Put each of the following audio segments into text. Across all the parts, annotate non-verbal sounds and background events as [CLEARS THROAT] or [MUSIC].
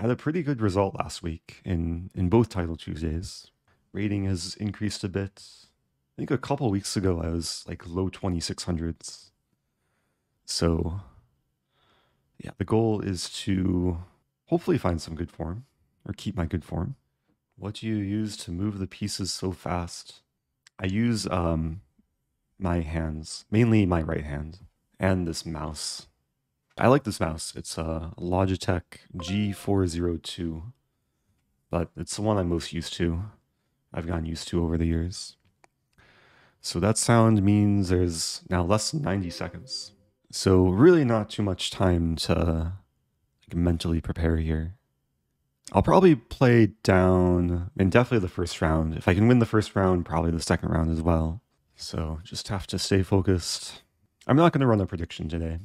had a pretty good result last week in in both Titled Tuesdays. Rating has increased a bit. I think a couple weeks ago I was like low 2600s. So yeah, the goal is to hopefully find some good form or keep my good form. What do you use to move the pieces so fast? I use um my hands, mainly my right hand, and this mouse. I like this mouse. It's a Logitech G402, but it's the one I'm most used to. I've gotten used to over the years. So that sound means there's now less than 90 seconds. So really not too much time to like, mentally prepare here. I'll probably play down, and definitely the first round. If I can win the first round, probably the second round as well. So just have to stay focused. I'm not going to run a prediction today.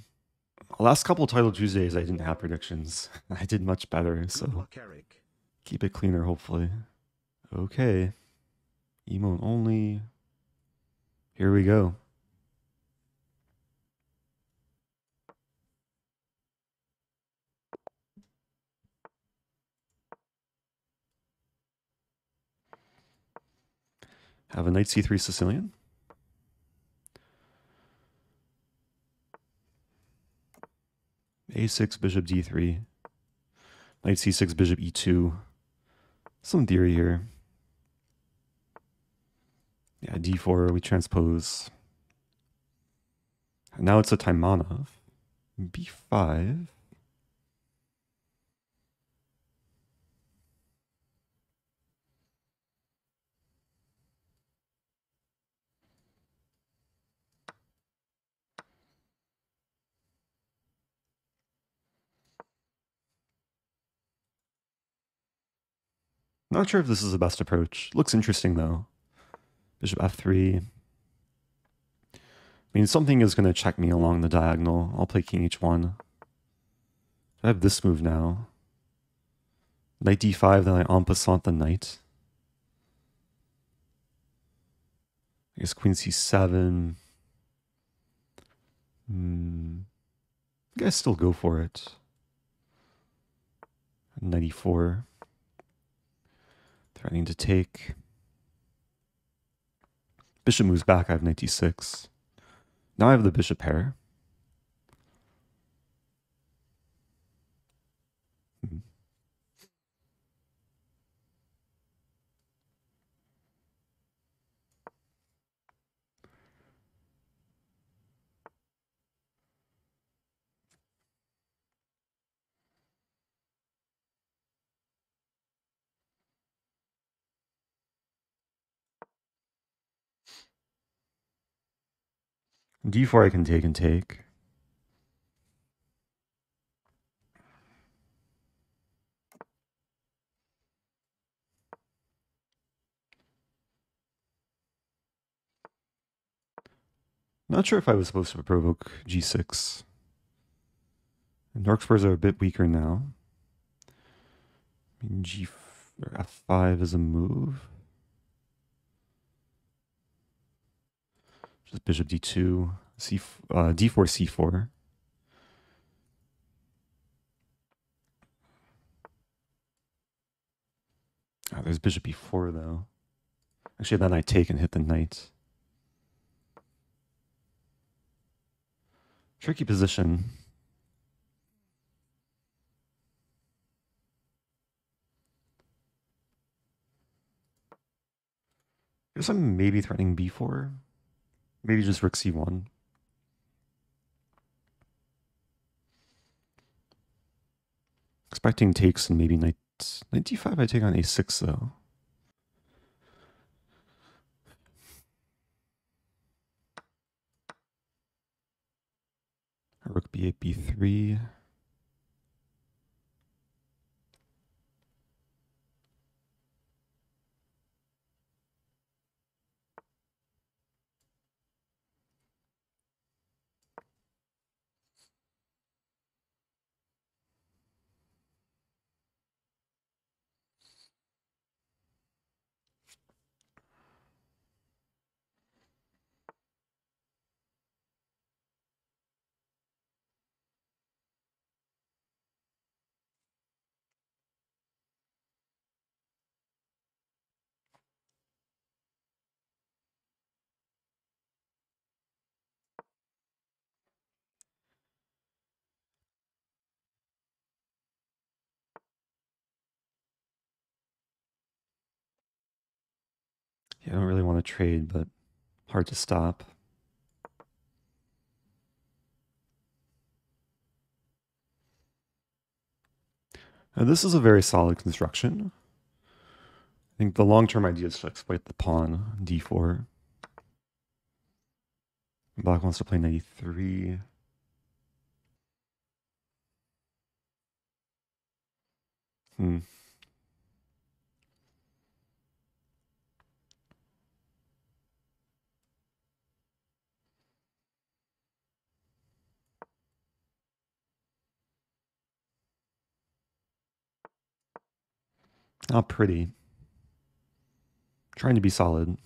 Last couple Titled Tuesdays, I didn't have predictions. [LAUGHS] I did much better, so keep it cleaner, hopefully. Okay. Emote only. Here we go. Have a knight c3 Sicilian. A6, bishop d3. Knight c6, bishop e2. Some theory here. Yeah, d4, we transpose. Now it's a Taimanov. b5. Not sure if this is the best approach. Looks interesting though. Bishop f3. I mean, something is going to check me along the diagonal. I'll play king h1. I have this move now. Knight d5, then I en passant the knight. I guess queen c7. Hmm. I guess still go for it. 94. Threatening to take. Bishop moves back, I have knight d6. Now I have the bishop pair. Hmm. D4 I can take and take. Not sure if I was supposed to provoke g6. And Dark are a bit weaker now. I mean, g f5 is a move. Just bishop d2, c uh, d4, c4. Oh, there's bishop e4 though. Actually, then I take and hit the knight. Tricky position. Guess I'm maybe threatening b4. Maybe just rook c1. Expecting takes and maybe knight, knight d5 I take on a6 though. Rook b8, b3. Trade, but hard to stop. Now, this is a very solid construction. I think the long-term idea is to exploit the pawn d4. Black wants to play 93. Hmm. Not pretty. Trying to be solid.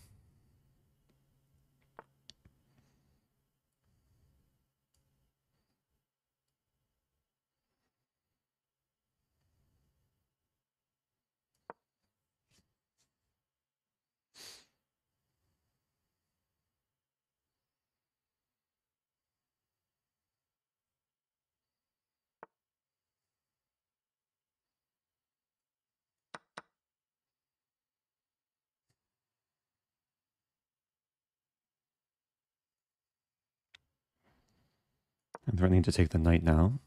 I'm threatening to take the knight now.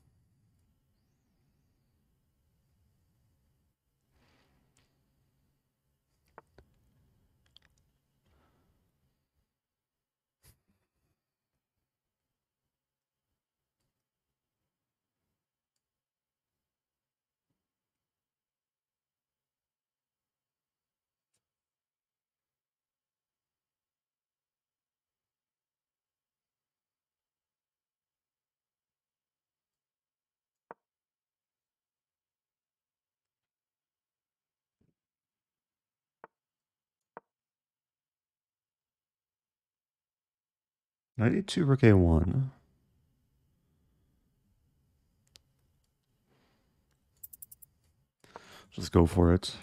Knight a2, rook a1. Just go for it.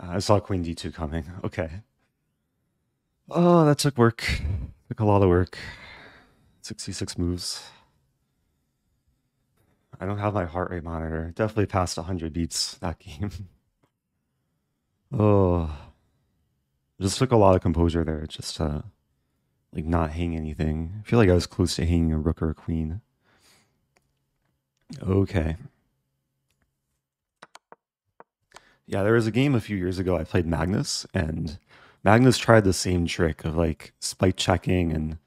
I saw queen d2 coming. Okay. Oh, that took work. Took a lot of work. 66 moves. I don't have my heart rate monitor. Definitely passed 100 beats that game. [LAUGHS] oh. Just took a lot of composure there just to like not hang anything. I feel like I was close to hanging a rook or a queen. Okay. Yeah, there was a game a few years ago I played Magnus, and Magnus tried the same trick of like spite checking and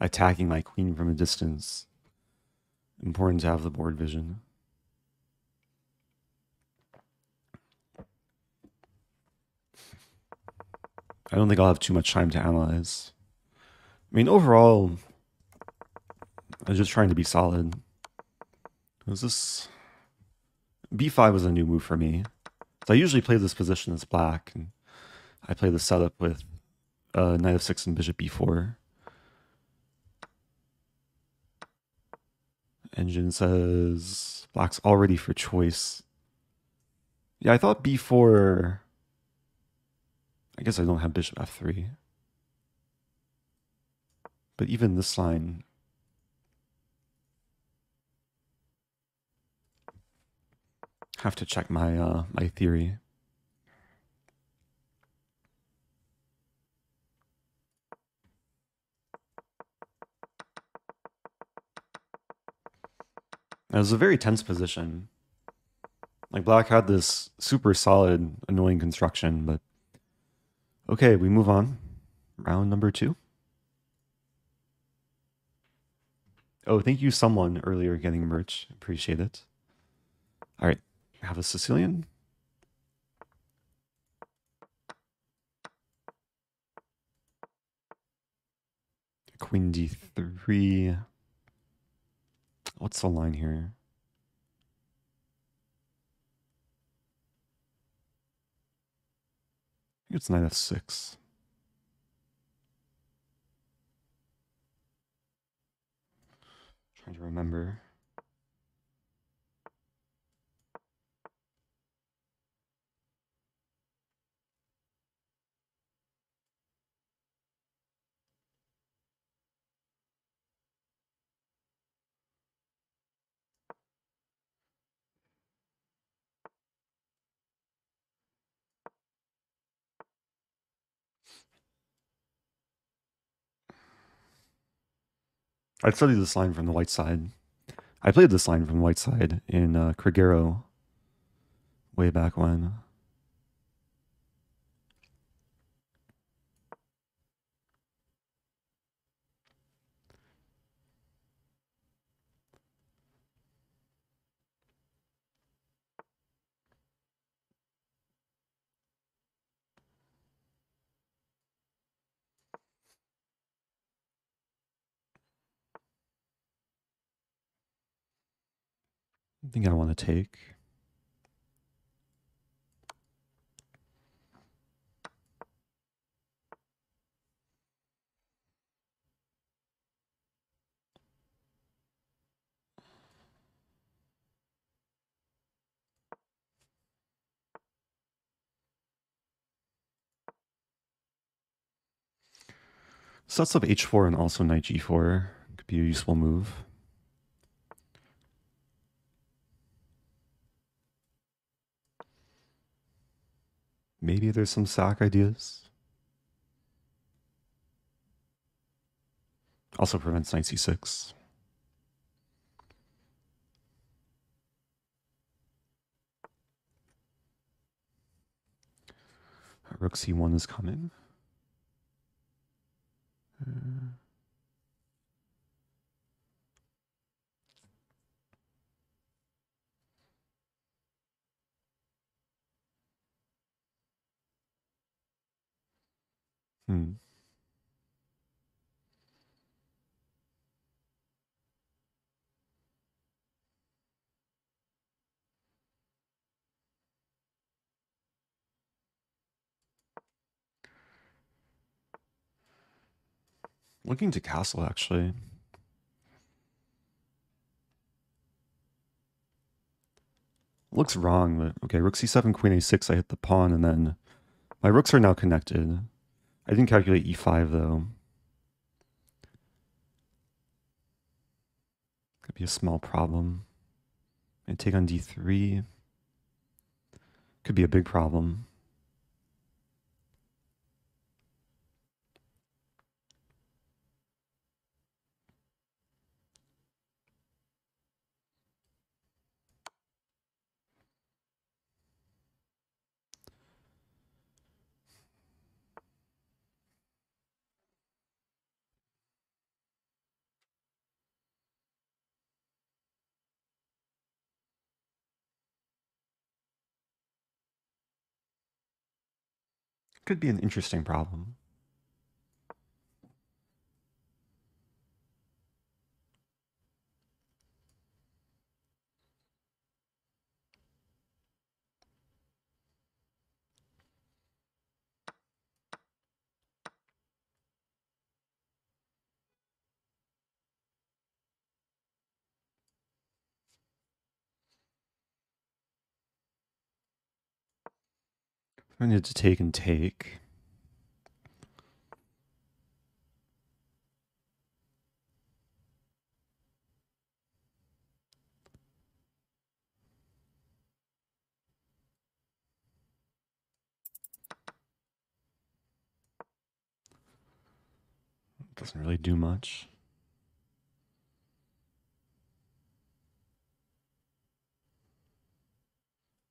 attacking my queen from a distance. Important to have the board vision. I don't think I'll have too much time to analyze. I mean, overall, I was just trying to be solid. Was this... B5 was a new move for me. So I usually play this position as black, and I play the setup with uh, knight of six and bishop b4. Engine says black's already for choice. Yeah, I thought b4. I guess I don't have bishop f3. But even this line. Have to check my uh, my theory. It was a very tense position. Like black had this super solid, annoying construction, but okay, we move on. Round number two. Oh, thank you, someone earlier getting merch. Appreciate it. All right, have a Sicilian. Queen d3. What's the line here? I think it's knight f6. Trying to remember. I studied this line from the white side. I played this line from the white side in uh, way back when. I think I want to take. Sets up h4 and also knight g4 could be a useful move. Maybe there's some sack ideas. Also prevents knight c6. Rook c1 is coming. Uh, Hmm. Looking to castle, actually. Looks wrong, but okay, rook c7, queen a6, I hit the pawn, and then my rooks are now connected. I didn't calculate e5 though. Could be a small problem. And take on d3. Could be a big problem. Could be an interesting problem. I need to take and take. Doesn't really do much.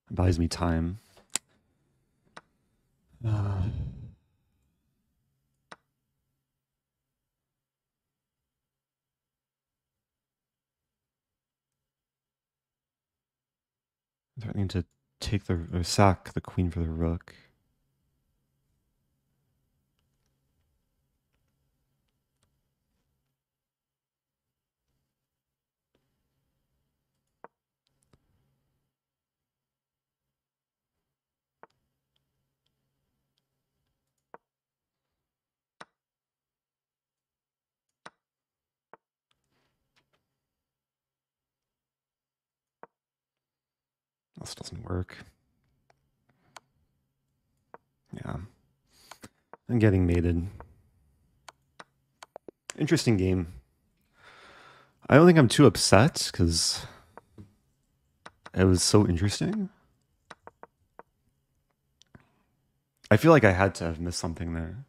It buys me time. Uh, threatening to take the or sack the queen for the rook. This doesn't work. Yeah. I'm getting mated. Interesting game. I don't think I'm too upset because it was so interesting. I feel like I had to have missed something there.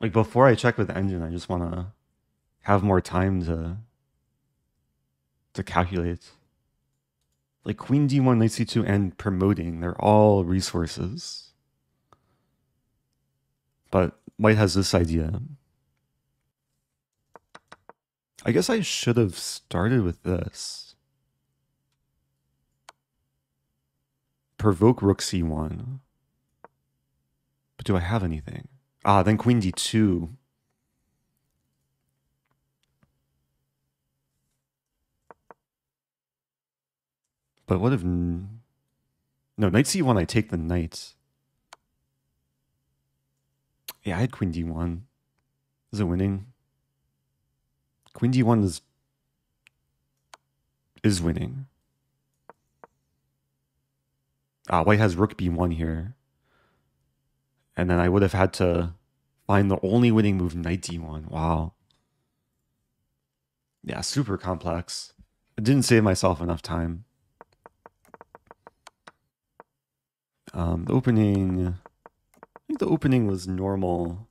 Like before I check with the engine, I just want to have more time to to calculate like queen d1 knight c2 and promoting they're all resources. But white has this idea. I guess i should have started with this. Provoke rook c1 but do i have anything? Ah then queen d2 But what if... No, knight c1, I take the knight. Yeah, I had queen d1. Is it winning? Queen d1 is... is winning. Ah, white has rook b1 here. And then I would have had to find the only winning move, knight d1. Wow. Yeah, super complex. I didn't save myself enough time. Um, the opening, I think the opening was normal.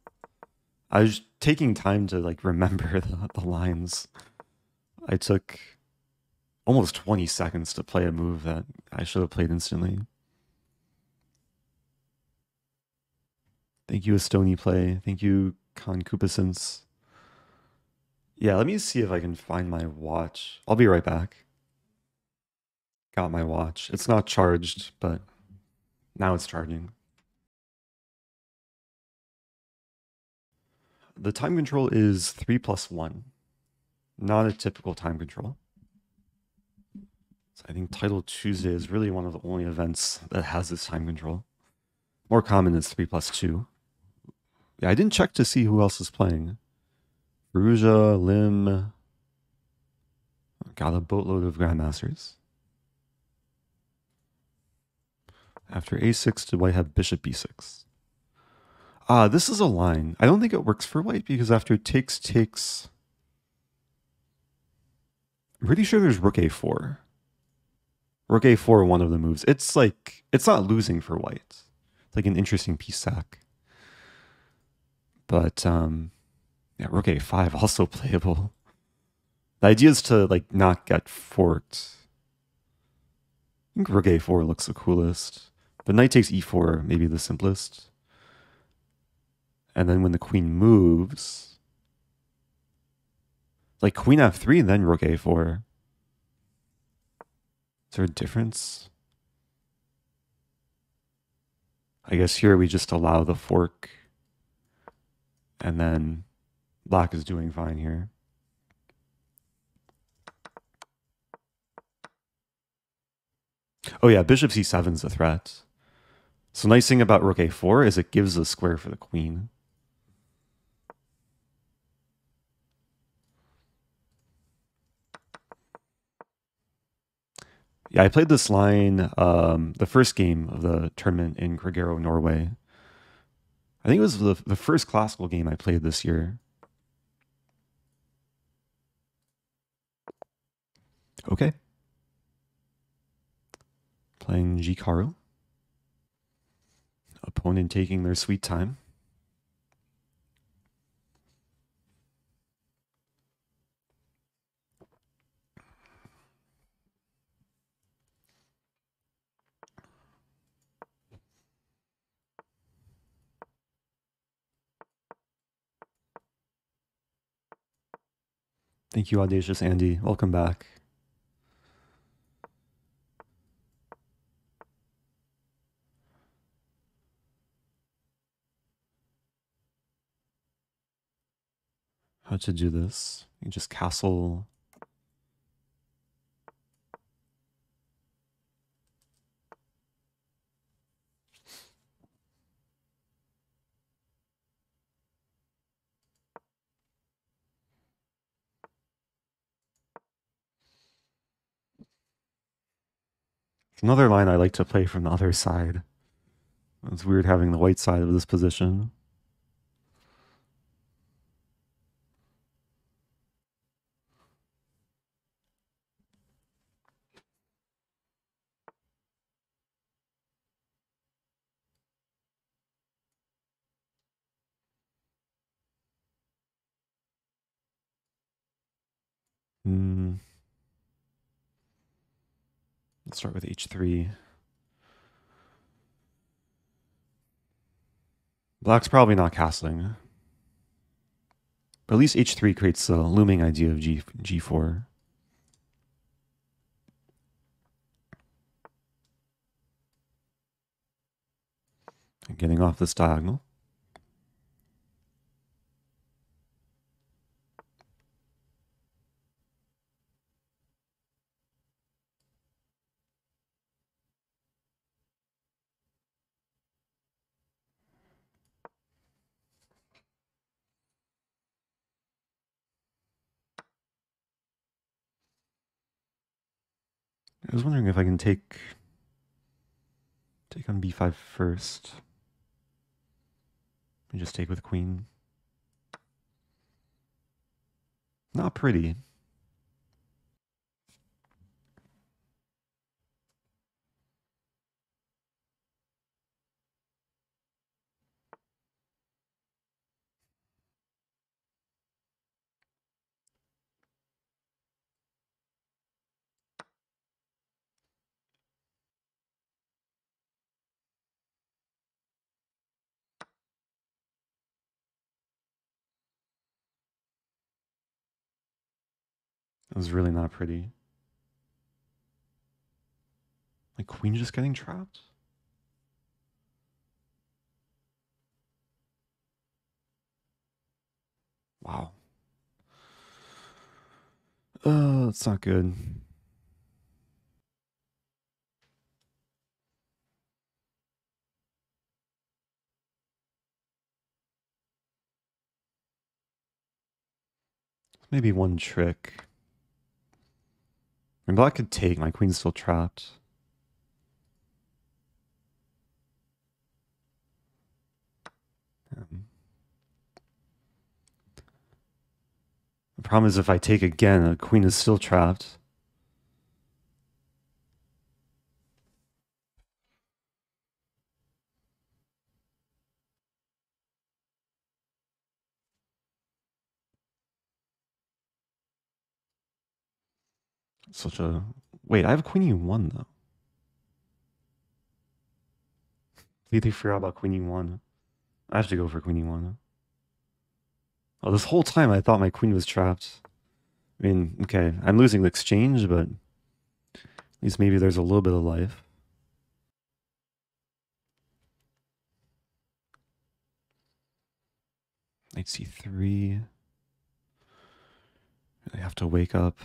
I was taking time to like [LAUGHS] remember the, the lines. I took almost 20 seconds to play a move that I should have played instantly. Thank you, Estoni Play. Thank you, Concupiscence. Yeah, let me see if I can find my watch. I'll be right back. Got my watch. It's not charged, but now it's charging. The time control is 3 plus 1. Not a typical time control. So I think Titled Tuesday is really one of the only events that has this time control. More common is 3 plus 2. Yeah, I didn't check to see who else is playing. Ruja, Lim. Got a boatload of Grandmasters. After a6, did white have bishop b6? Ah, this is a line. I don't think it works for white because after takes, takes... I'm pretty sure there's rook a4. Rook a4, one of the moves. It's like, it's not losing for white. It's like an interesting piece sack. But, um, yeah, rook a5 [LAUGHS] also playable. The idea is to, like, not get forked. I think rook a4 looks the coolest. But knight takes e4, maybe the simplest. And then when the queen moves, like queen f3 and then rook a4. Is there a difference? I guess here we just allow the fork. And then black is doing fine here. Oh yeah, bishop c7 is a threat. So nice thing about rook a4 is it gives a square for the queen. Yeah, I played this line um, the first game of the tournament in Kragero, Norway. I think it was the, the first classical game I played this year. Okay. Playing GKARU. Opponent taking their sweet time. Thank you, Audacious Andy. Welcome back. How to do this? You just castle. Another line I like to play from the other side. It's weird having the white side of this position. Hmm. Let's start with h3. Black's probably not castling. But at least h3 creates the looming idea of G, g4. getting off this diagonal. I was wondering if I can take take on b5 first. And just take with queen. Not pretty. It was really not pretty. My queen just getting trapped? Wow. Uh, oh, it's not good. Maybe one trick. And black could take, my queen's still trapped. Um, the problem is if I take again, the queen is still trapped. Such a wait. I have queen e1 though. Completely forgot about queen e1. I have to go for queen e1. Oh, this whole time I thought my queen was trapped. I mean, okay, I'm losing the exchange, but at least maybe there's a little bit of life. Knight c3. I have to wake up.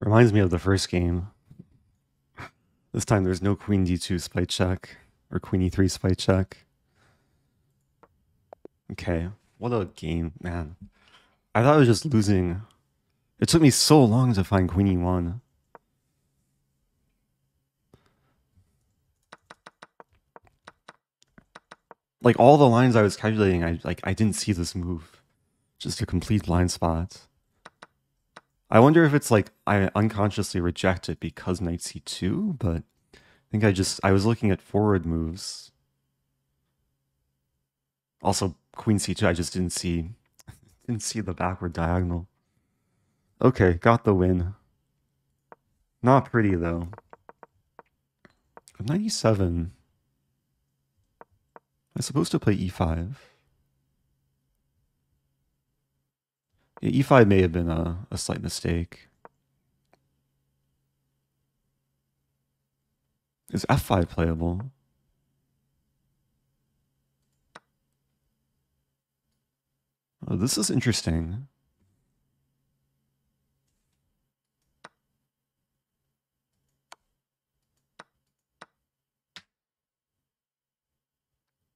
Reminds me of the first game. This time there's no queen d2 spite check or queen e3 spite check. Okay, what a game, man. I thought I was just losing. It took me so long to find queen e1. Like all the lines I was calculating, I like I didn't see this move. Just a complete blind spot. I wonder if it's like I unconsciously reject it because knight c2, but I think I just I was looking at forward moves. Also queen c2, I just didn't see [LAUGHS] didn't see the backward diagonal. Okay, got the win. Not pretty though. 97. I'm supposed to play e5. Yeah, e5 may have been a, a slight mistake. Is f5 playable? Oh, this is interesting.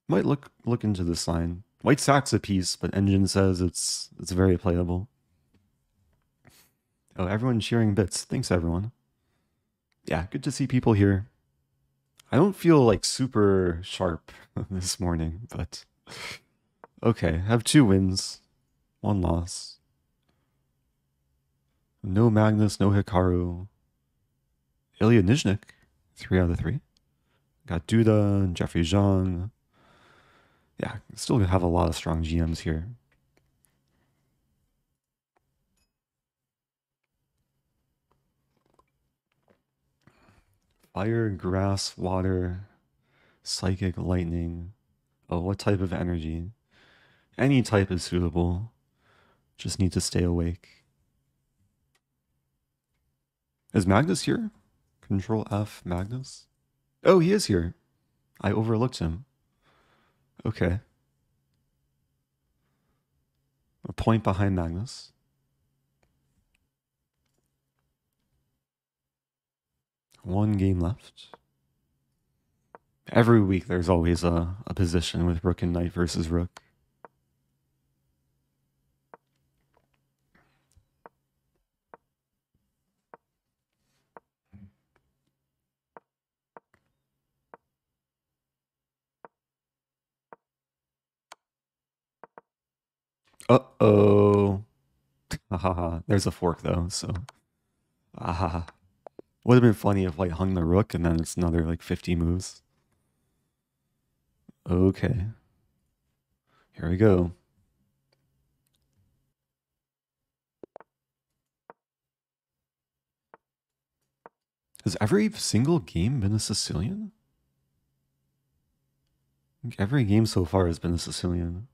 Might look look into this line. White sacks a piece, but Engine says it's it's very playable. Oh, everyone cheering bits. Thanks, everyone. Yeah, good to see people here. I don't feel like super sharp [LAUGHS] this morning, but [LAUGHS] okay. Have two wins, one loss. No Magnus, no Hikaru. Ilya Nyzhnyk, three out of three. Got Duda and Jeffery Xiong yeah, still have a lot of strong GMs here. Fire, grass, water, psychic, lightning. Oh, what type of energy? Any type is suitable. Just need to stay awake. Is Magnus here? Control F, Magnus? Oh, he is here. I overlooked him. Okay. A point behind Magnus. One game left. Every week there's always a, a position with rook and knight versus rook. Uh-oh. [LAUGHS] There's a fork, though, so... Ah. Would have been funny if White hung the rook and then it's another, like, 50 moves. Okay. Here we go. Has every single game been a Sicilian? every game so far has been a Sicilian.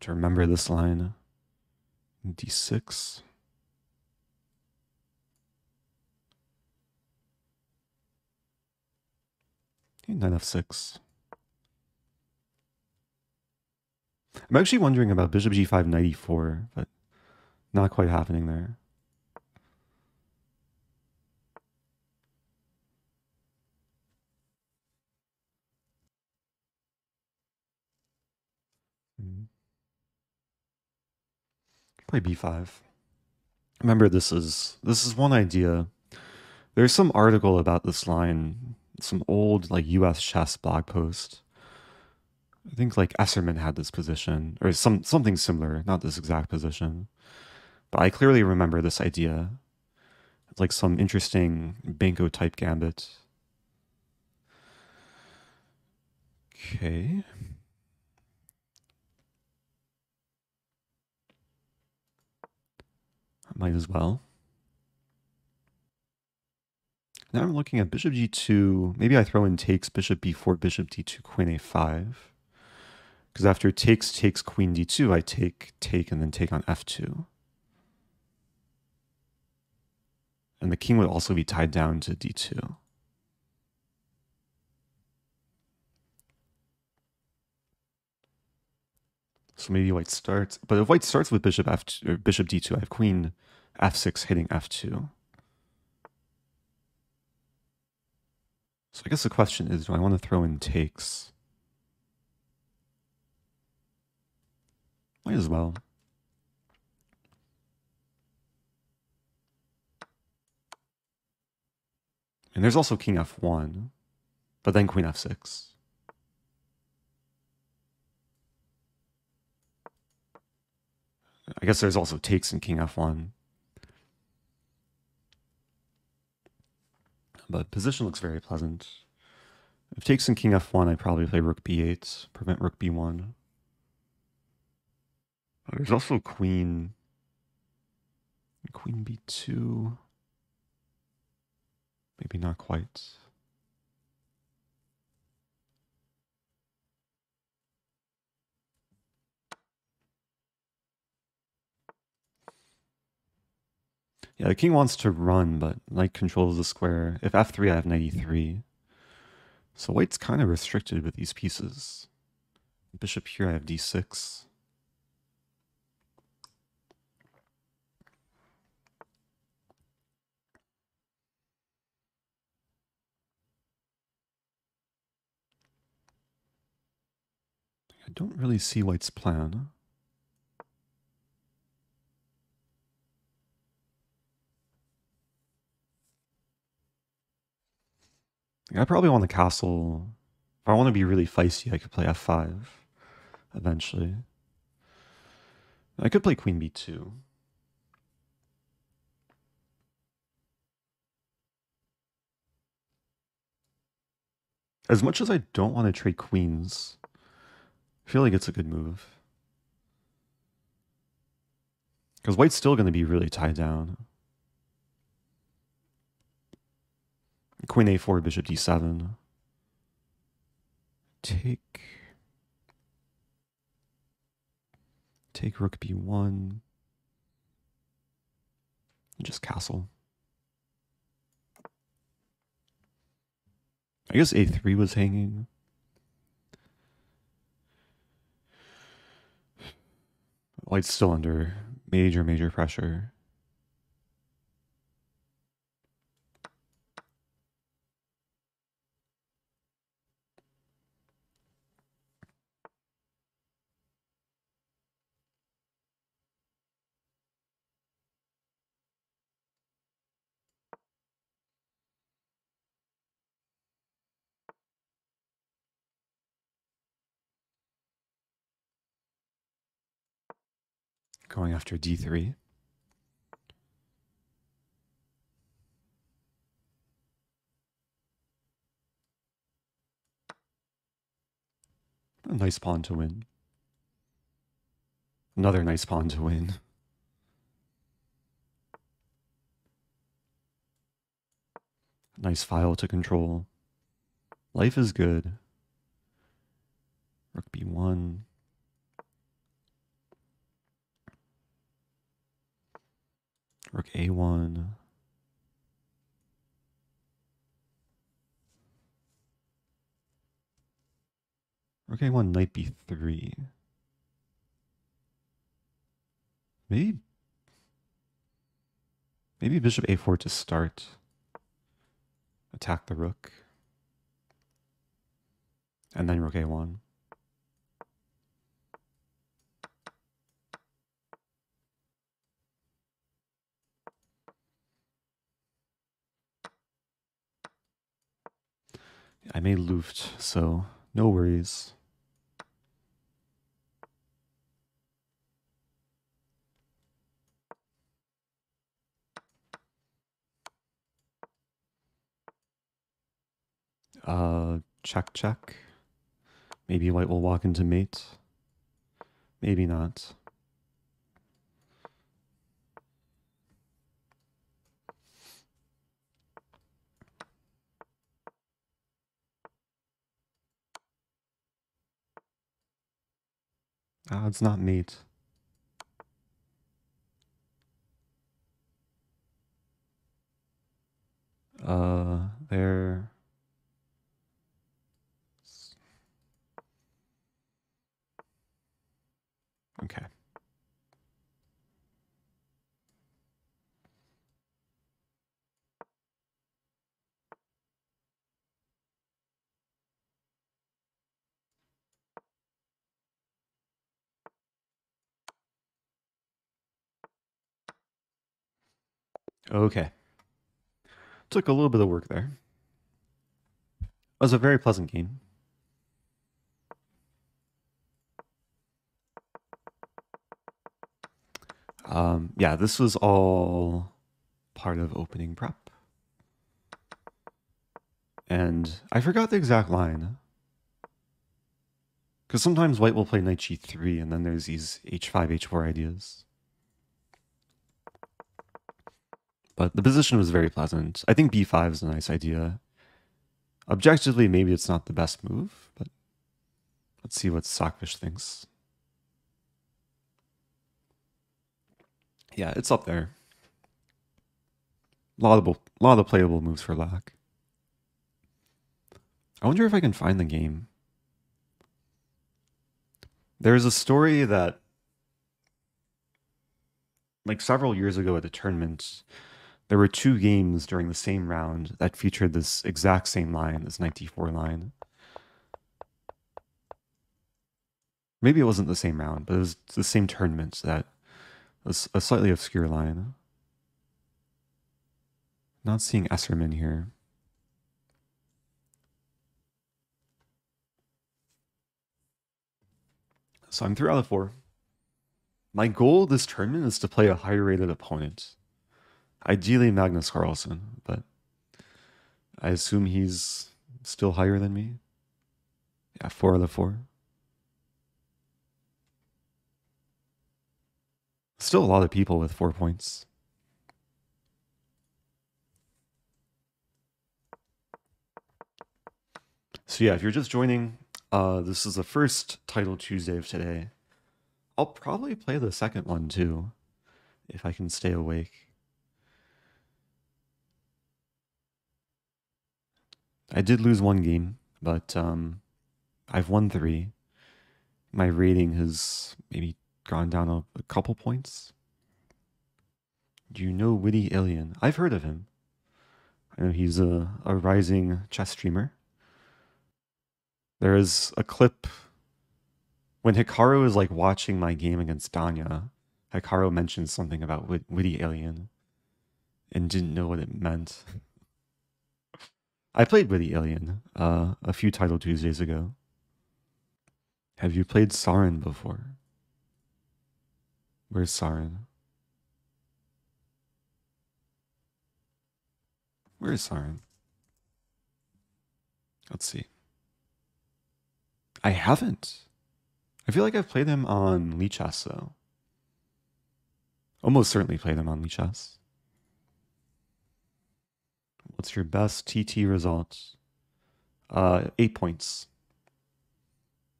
To remember this line. D6. Knight f6. I'm actually wondering about bishop g5 knight e4, but not quite happening there. Play b5. Remember, this is this is one idea. There's some article about this line, some old like U.S. chess blog post. I think like Esserman had this position, or some something similar, not this exact position, but I clearly remember this idea. It's like some interesting Benko type gambit. Okay. might as well. Now I'm looking at bishop g2. Maybe I throw in takes bishop b4, bishop d2, queen a5. Because after takes, takes, queen d2, I take, take, and then take on f2. And the king would also be tied down to d2. So maybe white starts, but if white starts with bishop f2 bishop d2, I have queen f6 hitting f2. So I guess the question is, do I want to throw in takes? Might as well. And there's also king f1, but then queen f6. I guess there's also takes in king f1. But position looks very pleasant. If takes in king f1, I'd probably play rook b8, prevent rook b1. There's also queen, queen b2. Maybe not quite. Yeah, the king wants to run, but knight controls the square. If f3, I have knight e3. So white's kind of restricted with these pieces. Bishop here, I have d6. I don't really see White's plan. I probably want the castle. If I want to be really feisty, I could play f5 eventually. I could play queen b2. As much as I don't want to trade queens, I feel like it's a good move. Because white's still going to be really tied down. Queen a4, bishop d7. Take. Take rook b1. Just castle. I guess a3 was hanging. White's still under major, major pressure. Going after d3. A nice pawn to win. Another nice pawn to win. Nice file to control. Life is good. Rook b1. Rook a1. Rook a1, knight b3. Maybe, maybe bishop a4 to start. Attack the rook. And then rook a1. I made Luft, so no worries. Uh, check, check. Maybe white will walk into mate. Maybe not. Ah, it's not meat. Uh, there. Okay. Okay. Took a little bit of work there. It was a very pleasant game. Um, yeah, this was all part of opening prep. And I forgot the exact line. Because sometimes white will play knight g3, and then there's these h5, h4 ideas. But the position was very pleasant. I think b5 is a nice idea. Objectively, maybe it's not the best move, but let's see what Stockfish thinks. Yeah, it's up there. Of, a lot of playable moves for Lack. I wonder if I can find the game. There's a story that, like several years ago at the tournament, there were two games during the same round that featured this exact same line, this g4 line. Maybe it wasn't the same round, but it was the same tournament that was a slightly obscure line. Not seeing Esserman here. So I'm three out of four. My goal this tournament is to play a higher rated opponent. Ideally Magnus Carlsen, but I assume he's still higher than me. Yeah, four out of four. Still a lot of people with four points. So yeah, if you're just joining, uh, this is the first Titled Tuesday of today. I'll probably play the second one too, if I can stay awake. I did lose one game, but um, I've won three. My rating has maybe gone down a, a couple points. Do you know Witty Alien? I've heard of him. I know he's a, a rising chess streamer. There is a clip when Hikaru is like watching my game against Danya. Hikaru mentioned something about wit- Witty Alien and didn't know what it meant. I played Witty Alien uh, a few Titled Tuesdays ago. Have you played Sarin before? Where's Sarin? Where is Sarin? Let's see. I haven't. I feel like I've played him on Lichess though. Almost certainly played him on Lichess. What's your best TT result? Uh, eight points.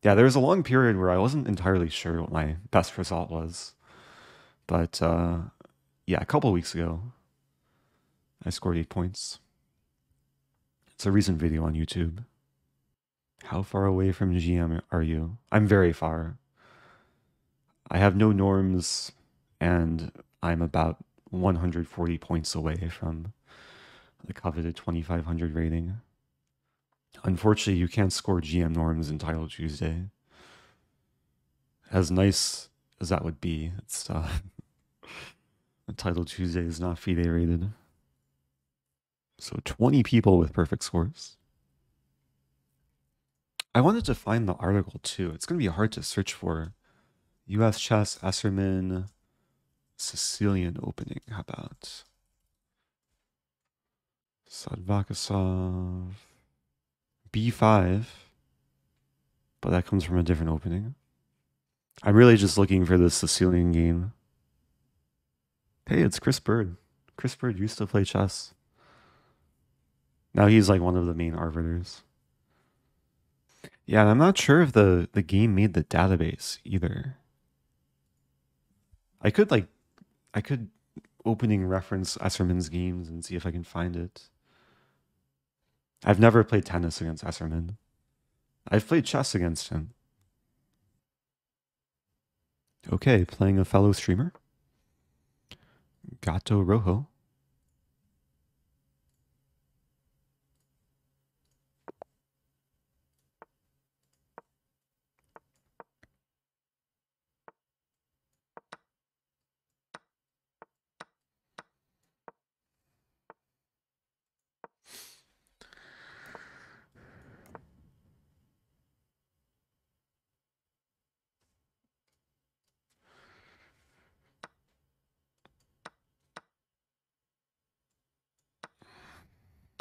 Yeah, there was a long period where I wasn't entirely sure what my best result was. But uh, yeah, a couple weeks ago, I scored eight points. It's a recent video on YouTube. How far away from GM are you? I'm very far. I have no norms, and I'm about 140 points away from the coveted 2500 rating. Unfortunately, you can't score GM norms in Titled Tuesday. As nice as that would be, it's uh, [LAUGHS] Titled Tuesday is not FIDE rated. So 20 people with perfect scores. I wanted to find the article too. It's going to be hard to search for. U.S. chess, Esserman, Sicilian opening. How about Sadvakasov, B5, but that comes from a different opening. I'm really just looking for the Sicilian game. Hey, it's Chris Bird. Chris Bird used to play chess. Now he's like one of the main arbiters. Yeah, I'm not sure if the, the game made the database either. I could like I could opening reference Esserman's games and see if I can find it. I've never played tennis against Esserman. I've played chess against him. Okay, playing a fellow streamer. Gato Rojo.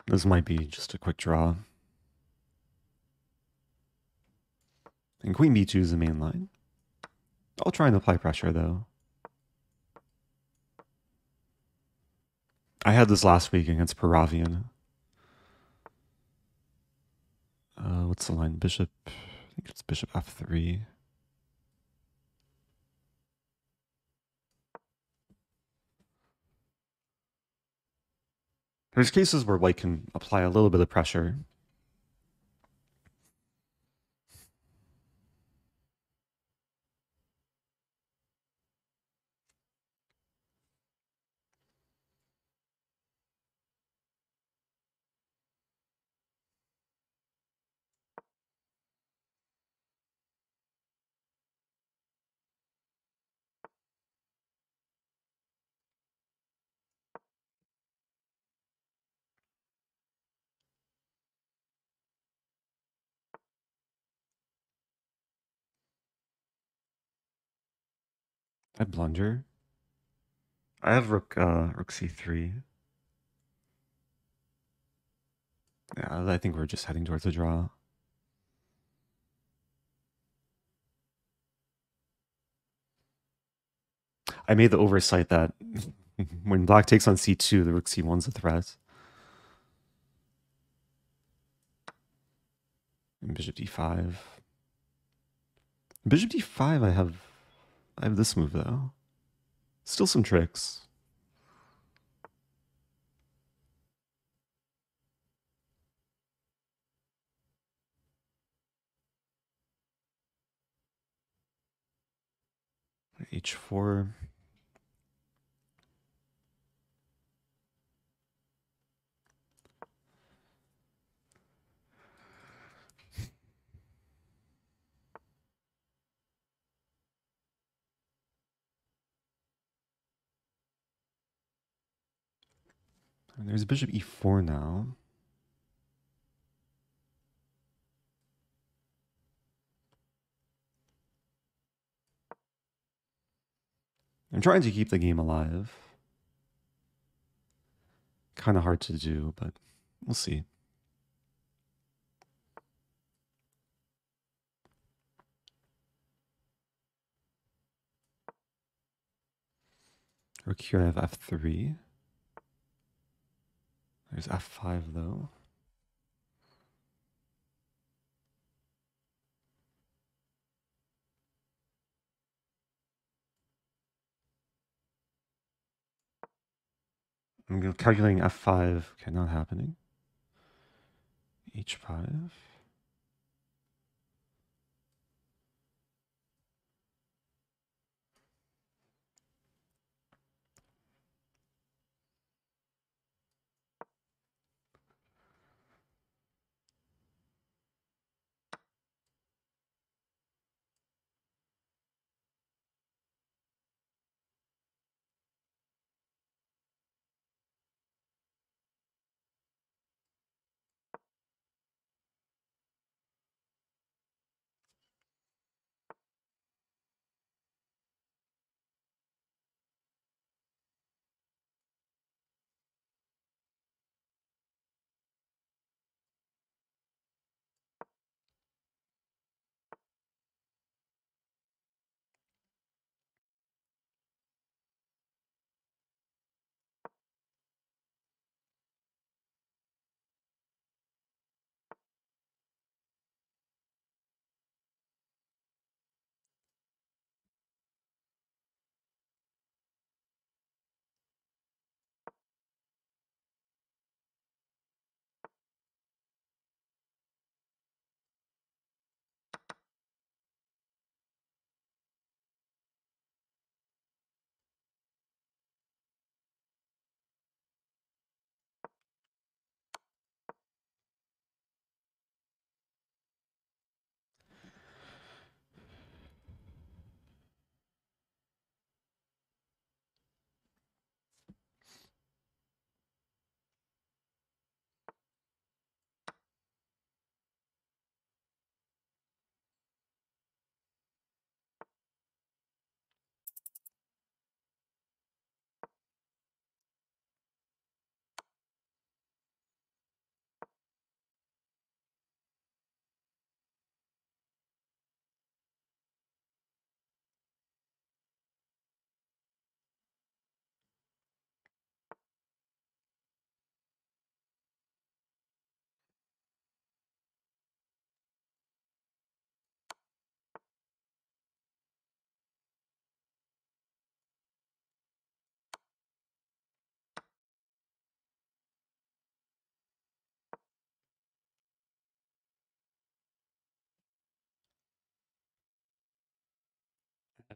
This might be just a quick draw. And queen b2 is the main line. I'll try and apply pressure, though. I had this last week against Paravyan. Uh, what's the line? Bishop. I think it's bishop f3. There's cases where white can apply a little bit of pressure. I blunder. I have rook uh rook c3. Yeah, I think we're just heading towards a draw. I made the oversight that [LAUGHS] when black takes on c2, the rook c1's a threat. And bishop d5. Bishop d5, I have I have this move though. Still some tricks. H4. There's bishop e4 now. I'm trying to keep the game alive. Kind of hard to do, but we'll see. Rook here I have f3. There's f5 though. I'm calculating f5. Okay, not happening. h5.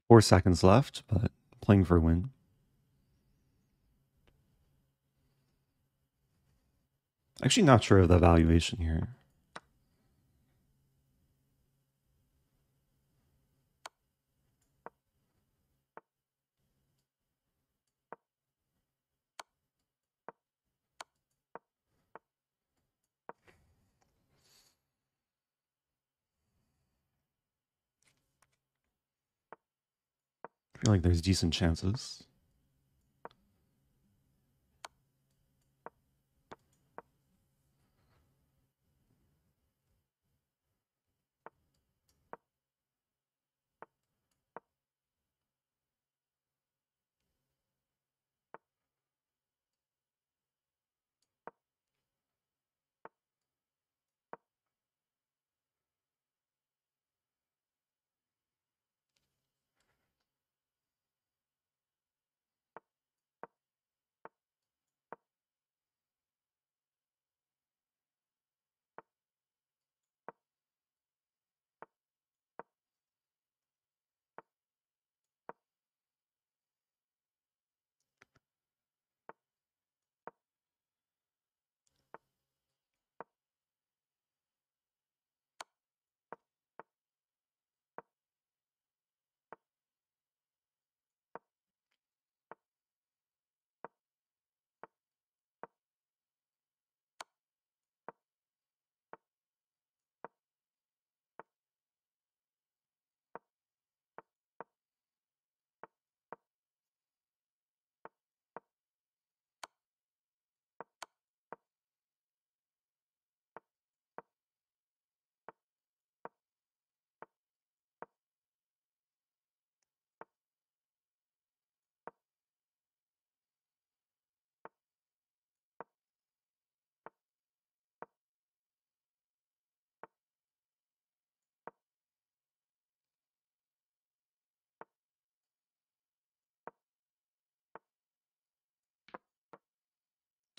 Four seconds left, but playing for a win. Actually, not sure of the valuation here. Feel like there's decent chances.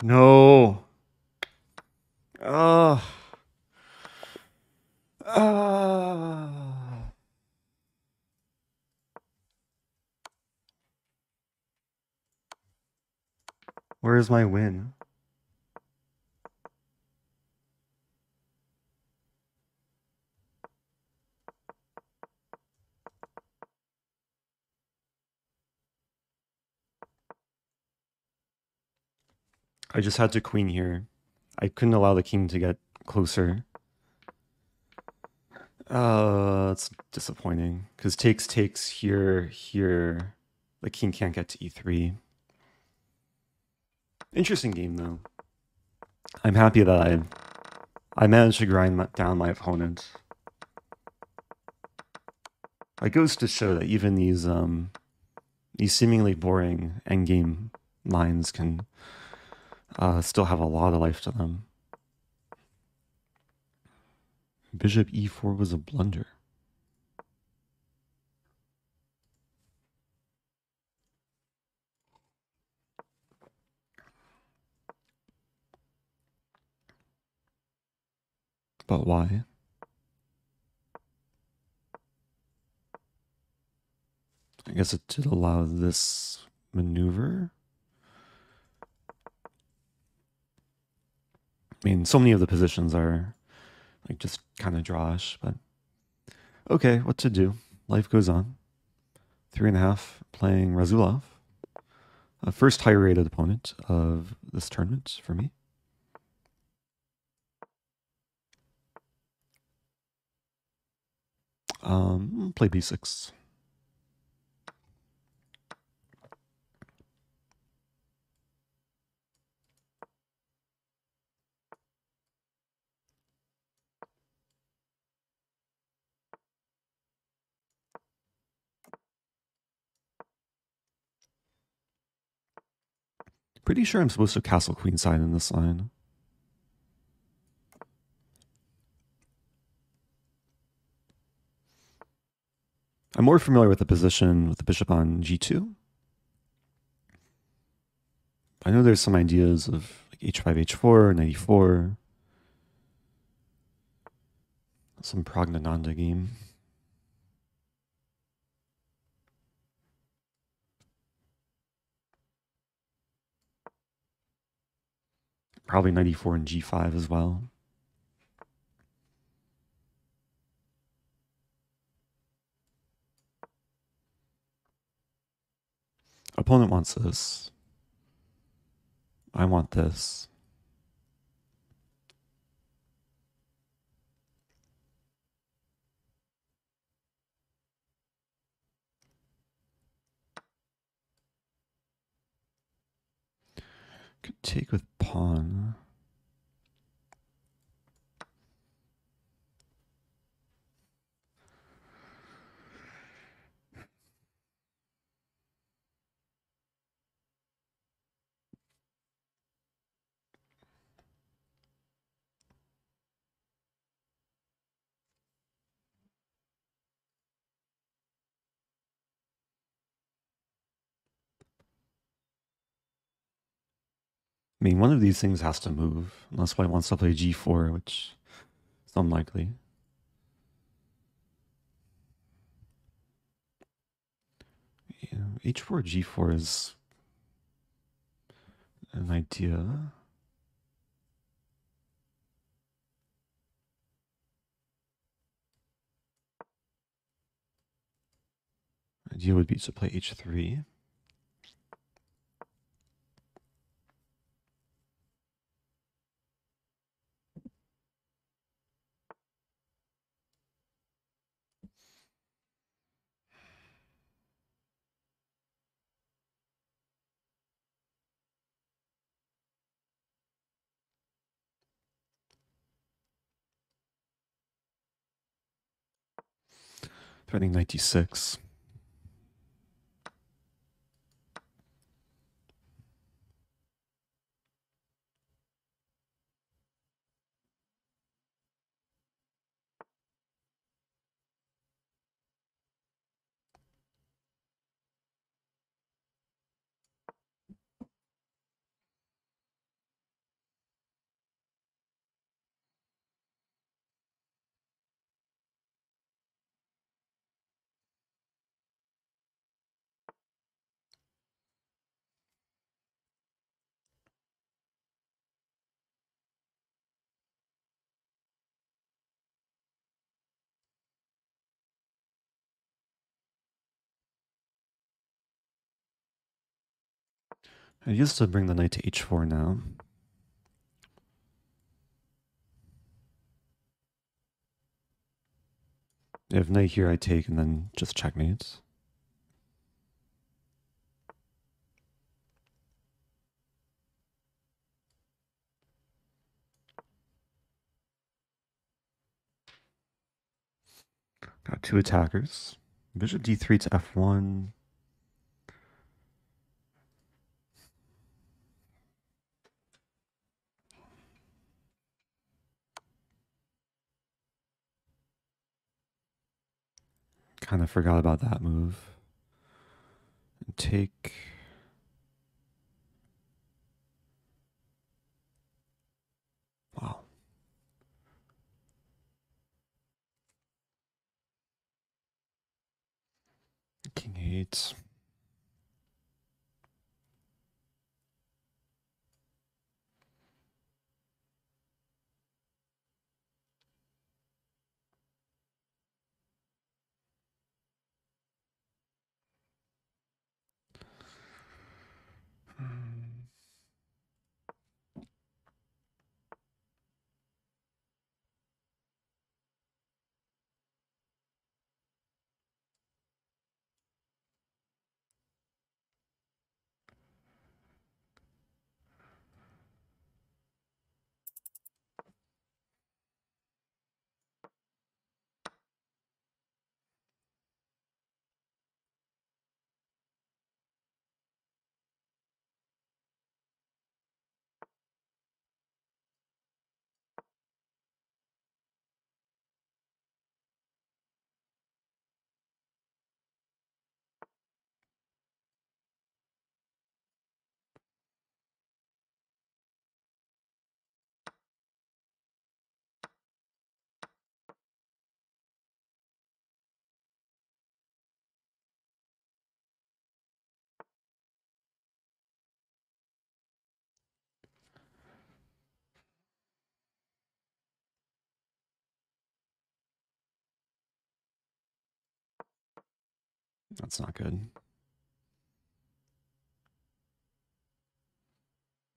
No. Oh. Ah. Where's my win? I just had to queen here. I couldn't allow the king to get closer. Uh, that's disappointing. Because takes takes here, here. The king can't get to e3. Interesting game, though. I'm happy that I, I managed to grind down my opponent. It goes to show that even these um, these seemingly boring endgame lines can uh, still have a lot of life to them. Bishop e4 was a blunder. But why? I guess it did allow this maneuver. I mean, so many of the positions are like just kind of drawish, but okay, what to do? Life goes on. Three and a half playing Rasulov, a first higher rated opponent of this tournament for me. Um, play b6. Pretty sure I'm supposed to castle queenside in this line. I'm more familiar with the position with the bishop on g2. I know there's some ideas of like h5, h4, knight e4, some Praggnanandhaa game. Probably g4 and g5 as well. Opponent wants this. I want this. Could take with pawn. I mean, one of these things has to move, unless white wants to play g4, which is unlikely. Yeah, h4, g4 is an idea. Idea would be to play h3. 2096 I used to bring the knight to h4 now. If knight here, I take and then just checkmate. Got two attackers. Bishop d3 to f1. Kind of forgot about that move. And take. Wow. King eight. That's not good.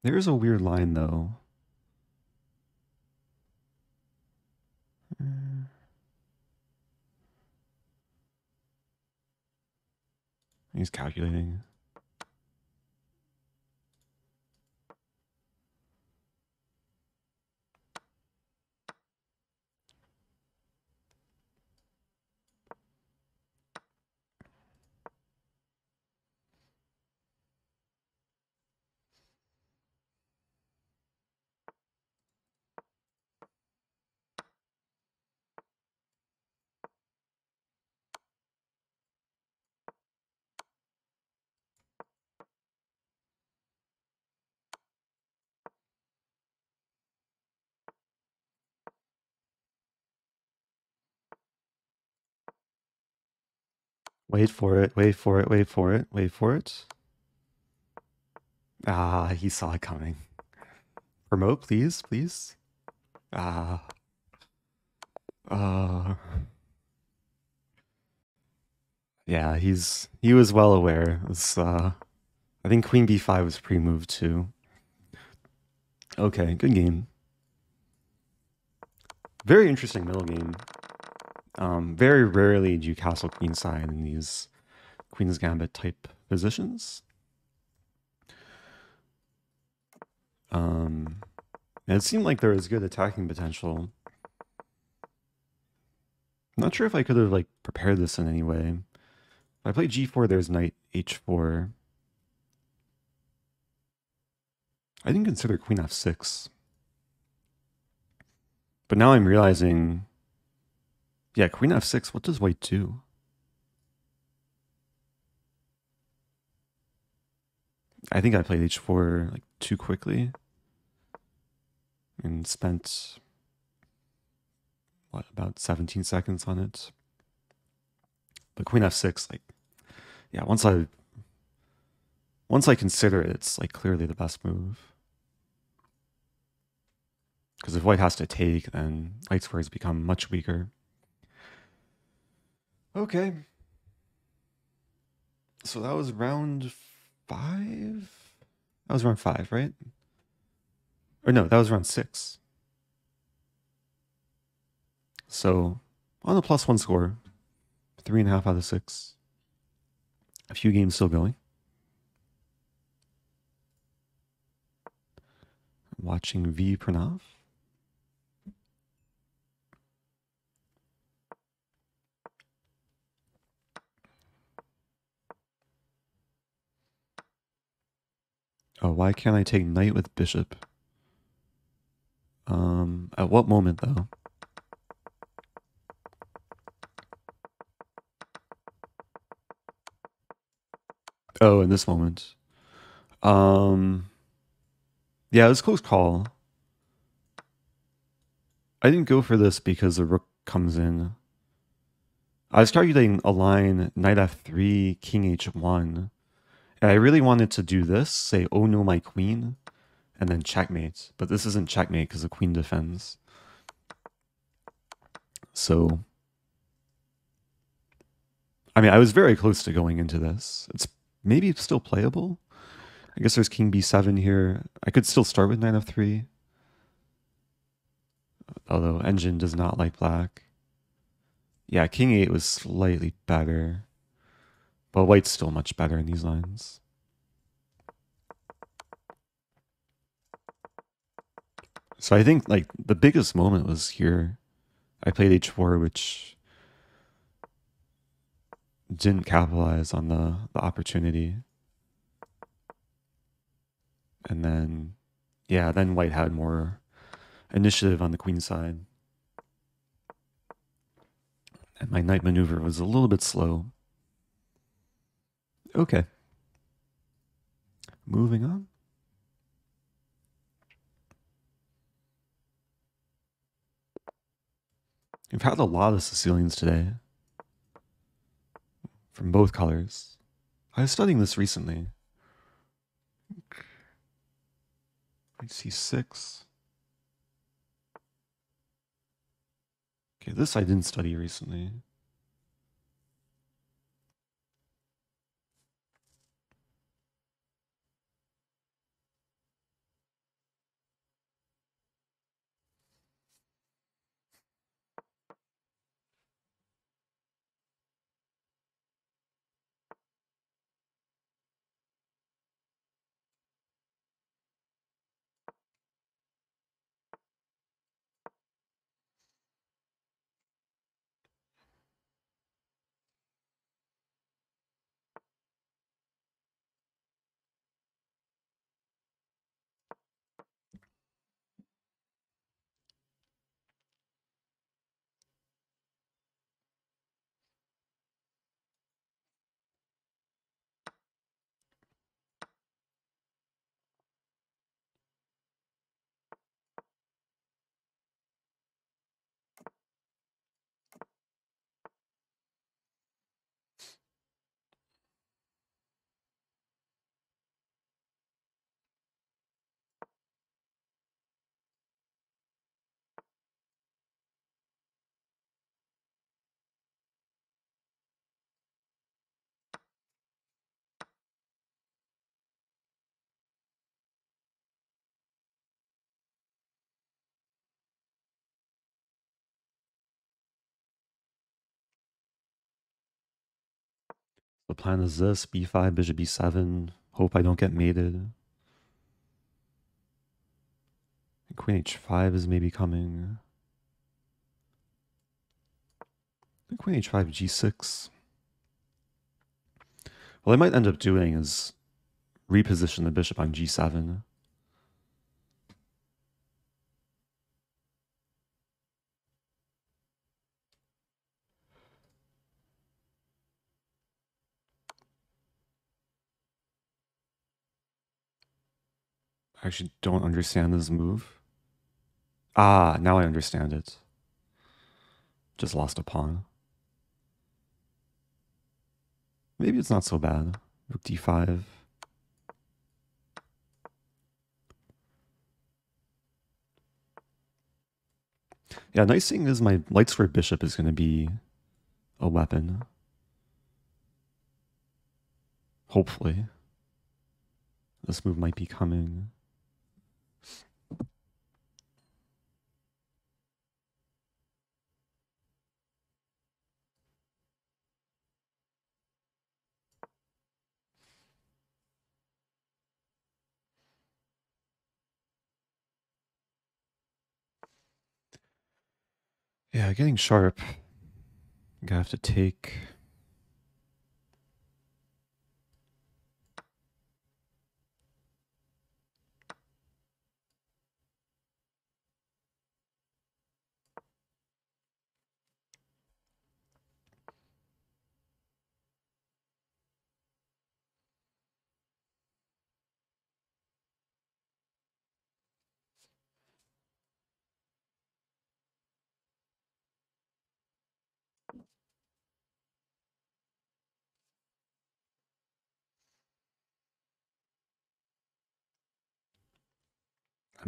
There is a weird line though. Uh, he's calculating. Wait for it, wait for it, wait for it, wait for it. Ah, he saw it coming. Promote, please, please. Ah. Uh. Yeah, he's he was well aware. It's, uh, I think Queen B5 was pre-moved too. Okay, good game. Very interesting middle game. Um, very rarely do you castle queenside in these Queen's Gambit type positions. Um, it seemed like there was good attacking potential. I'm not sure if I could have like prepared this in any way. If I play g4, there's knight h4. I didn't consider queen f6. But now I'm realizing yeah, queen f6. What does white do? I think I played h4 like too quickly and spent what about 17 seconds on it. But queen f6 like yeah, once I once I consider it, it's like clearly the best move. Because if white has to take, then white squares become much weaker. Okay. So that was round five? That was round five, right? Or no, that was round six. So on the plus one score, three and a half out of six. A few games still going. Watching V Pranav. Oh, why can't I take knight with bishop? Um, at what moment though? Oh, in this moment. Um, yeah, it was close call. I didn't go for this because the rook comes in. I was calculating a line knight f3, king h1. I really wanted to do this, say, oh no, my queen, and then checkmate. But this isn't checkmate because the queen defends. So, I mean, I was very close to going into this. It's maybe still playable. I guess there's king b7 here. I could still start with knight f3. Although engine does not like black. Yeah, king 8 was slightly better. But white's still much better in these lines. So I think like the biggest moment was here. I played h4, which didn't capitalize on the, the opportunity. And then, yeah, then white had more initiative on the queen side. And my knight maneuver was a little bit slow. Okay. Moving on. We've had a lot of Sicilians today from both colors. I was studying this recently. I see six. Okay, this I didn't study recently. The plan is this b5, bishop b7. Hope I don't get mated. Queen h5 is maybe coming. Queen h5, g6. What I might end up doing is reposition the bishop on g7. I actually don't understand this move. Ah, now I understand it. Just lost a pawn. Maybe it's not so bad. Rook d5. Yeah, nice thing is my light square bishop is going to be a weapon. Hopefully. This move might be coming. Yeah, getting sharp. Gonna have to take.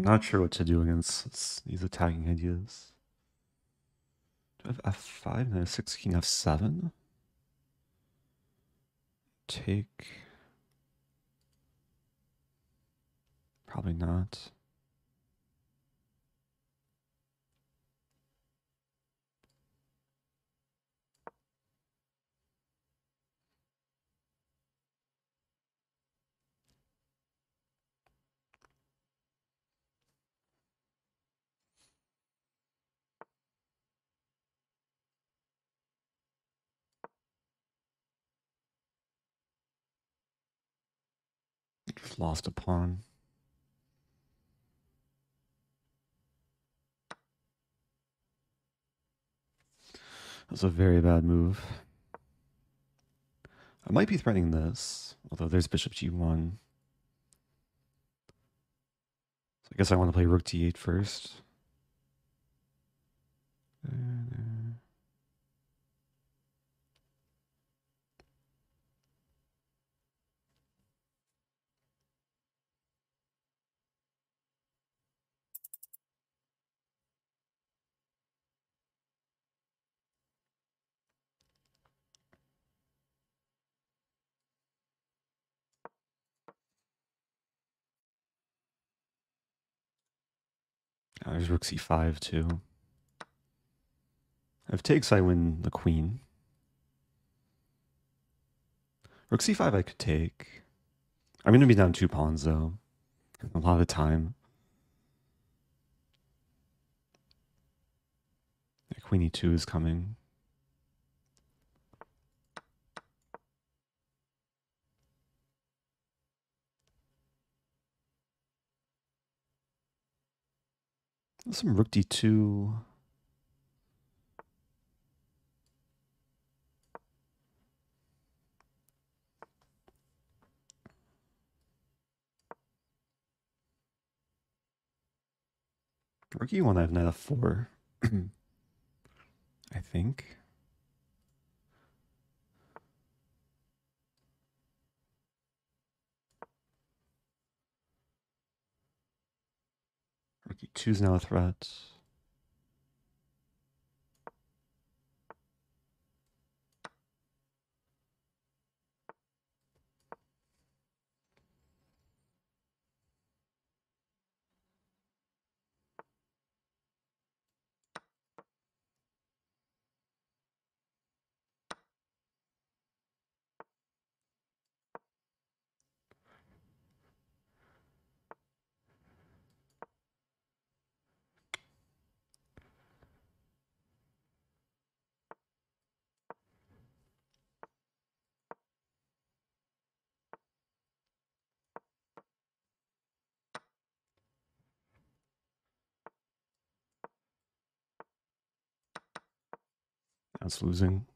I'm not sure what to do against these attacking ideas. Do I have f5 and a 6 king f7? Take. Probably not. Just lost a pawn. That's a very bad move. I might be threatening this, although there's bishop g1. So I guess I want to play rook d8 first. There's rook c5 too. If takes, I win the queen. Rook c5 I could take. I'm going to be down two pawns though. A lot of time. Yeah, queen e2 is coming. Some rook d2. Rook e1, I have knight f4. [CLEARS THROAT] I think. E2 now a threat. It's losing.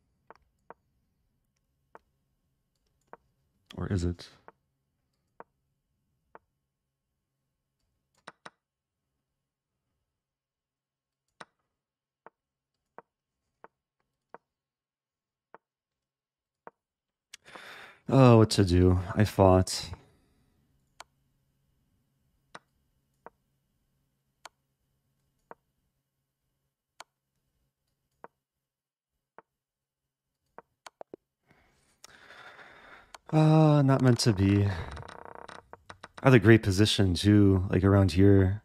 Or is it? Oh, what to do? I fought. Uh, not meant to be. I had a great position too, like around here.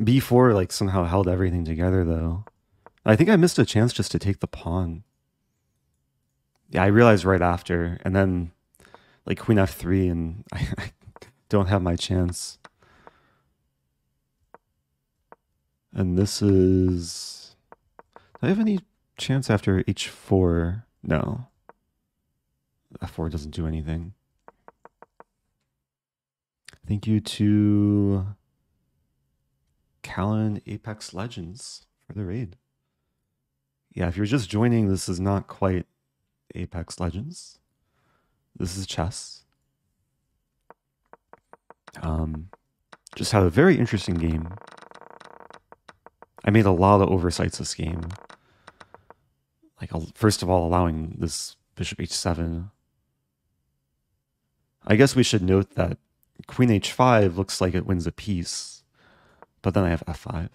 B4 like somehow held everything together though. I think I missed a chance just to take the pawn. Yeah, I realized right after, and then like queen f3 and [LAUGHS] I, I don't have my chance. And this is... Do I have any chance after h4? No. F4 doesn't do anything. Thank you to Callan Apex Legends for the raid. Yeah, if you're just joining, this is not quite Apex Legends. This is chess. Um, just had a very interesting game. I made a lot of oversights this game. Like, first of all, allowing this bishop h7. I guess we should note that queen h5 looks like it wins a piece, but then I have f5.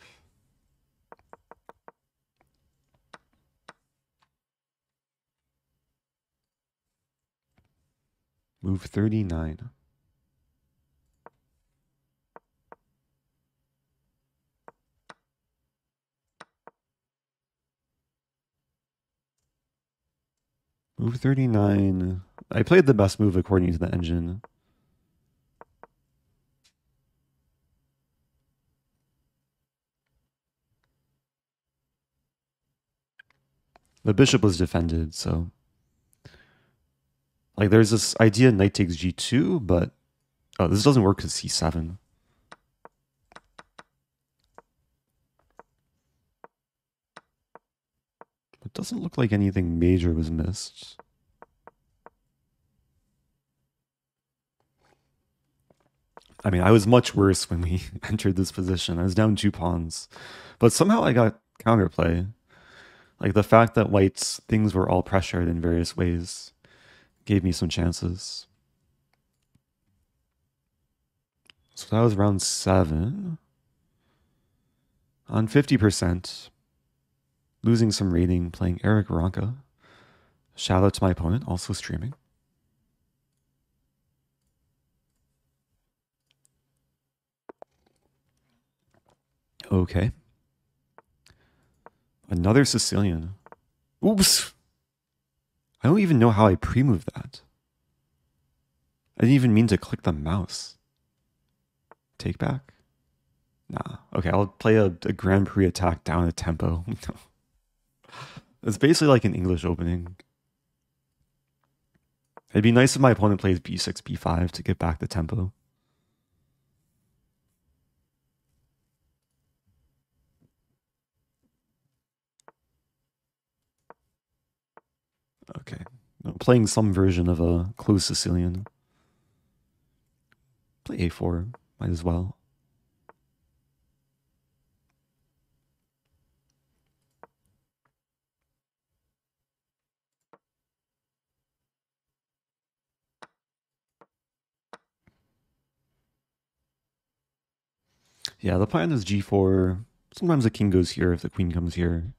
Move 39. Move 39. I played the best move according to the engine. The bishop was defended, so like there's this idea knight takes g2, but oh, this doesn't work with c7. It doesn't look like anything major was missed. I mean, I was much worse when we [LAUGHS] entered this position. I was down two pawns. But somehow I got counterplay. Like the fact that white's things were all pressured in various ways gave me some chances. So that was round seven. On 50%, losing some rating, playing Erik Ronka. Shout out to my opponent, also streaming. Okay. Another Sicilian. Oops. I don't even know how I pre-moved that. I didn't even mean to click the mouse. Take back? Nah. Okay, I'll play a, a Grand Prix attack down a tempo. [LAUGHS] it's basically like an English opening. It'd be nice if my opponent plays b6, b5 to get back the tempo. Okay. playing some version of a closed Sicilian. Play a4, might as well. Yeah, the plan is g4. Sometimes the king goes here if the queen comes here.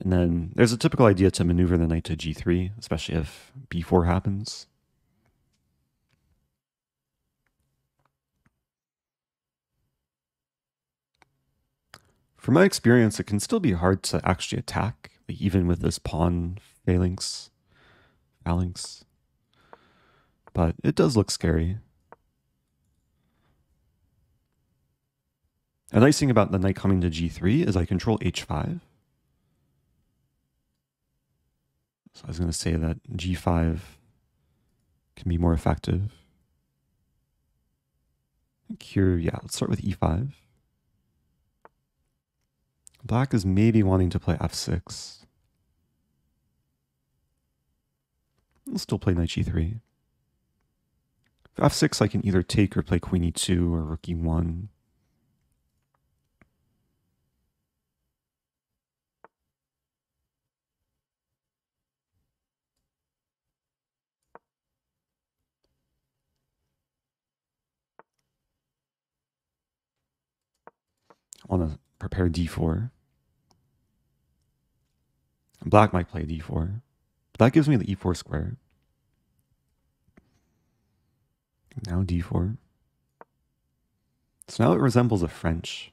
And then there's a typical idea to maneuver the knight to g3, especially if b4 happens. From my experience, it can still be hard to actually attack, like even with this pawn phalanx, phalanx. But it does look scary. A nice thing about the knight coming to g3 is I control h5. So I was going to say that g5 can be more effective. Here, yeah, let's start with e5. Black is maybe wanting to play f6. I'll still play knight g3. For f6, I can either take or play queen e2 or rook e1. Want to prepare d4. Black might play d4. But that gives me the e4 square. Now d4. So now it resembles a French.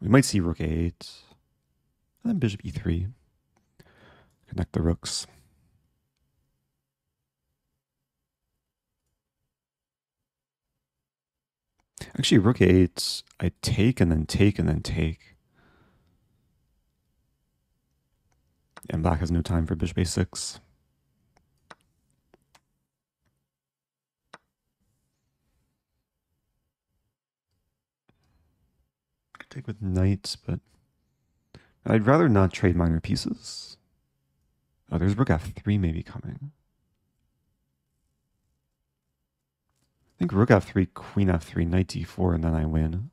We might see rook a8. And then bishop e3. Connect the rooks. Actually, rook a8, I take and then take and then take. And black has no time for bishop a6. Take with knight, but I'd rather not trade minor pieces. Oh, there's rook f3 maybe coming. I think rook f3, queen f3, knight d4, and then I win.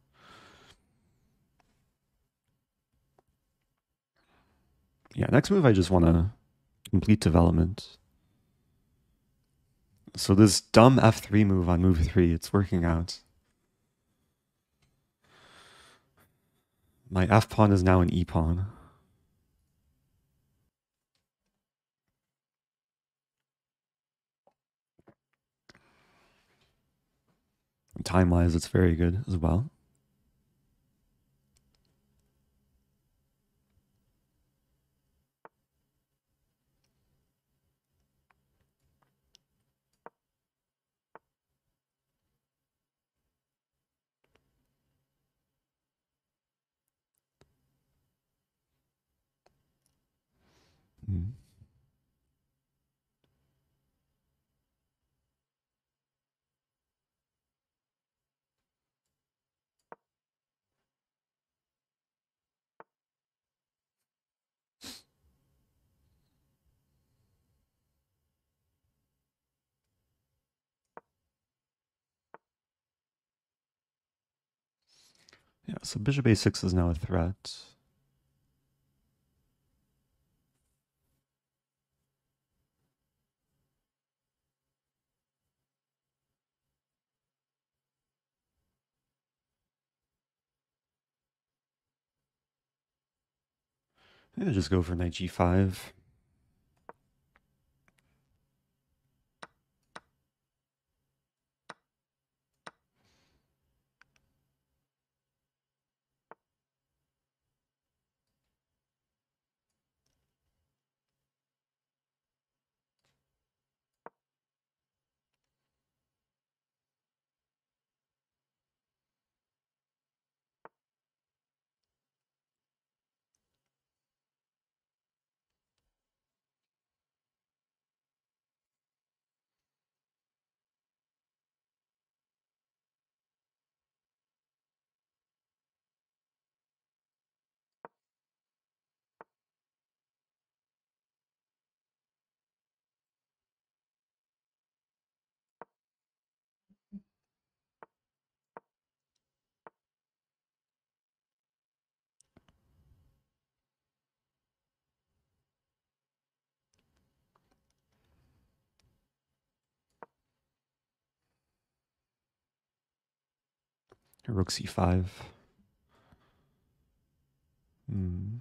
Yeah, next move I just want to complete development. So this dumb f3 move on move 3, it's working out. My f pawn is now an e pawn. Time wise, it's very good as well. Mm. Yeah, so bishop a6 is now a threat. Gonna just go for knight g5. Rook c5. Hmm.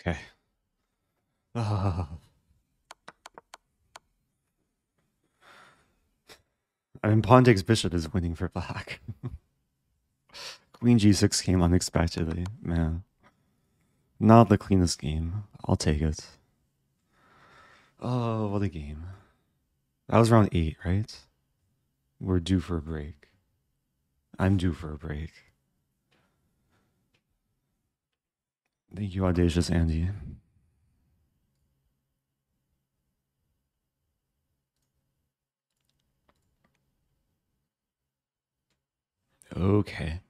Okay. Uh, [SIGHS] I mean, pawn takes bishop is winning for black. [LAUGHS] Queen g6 came unexpectedly. Man. Not the cleanest game. I'll take it. Oh, what a game. That was round 8, right? We're due for a break. I'm due for a break. Thank you, Audacious Andy. Okay.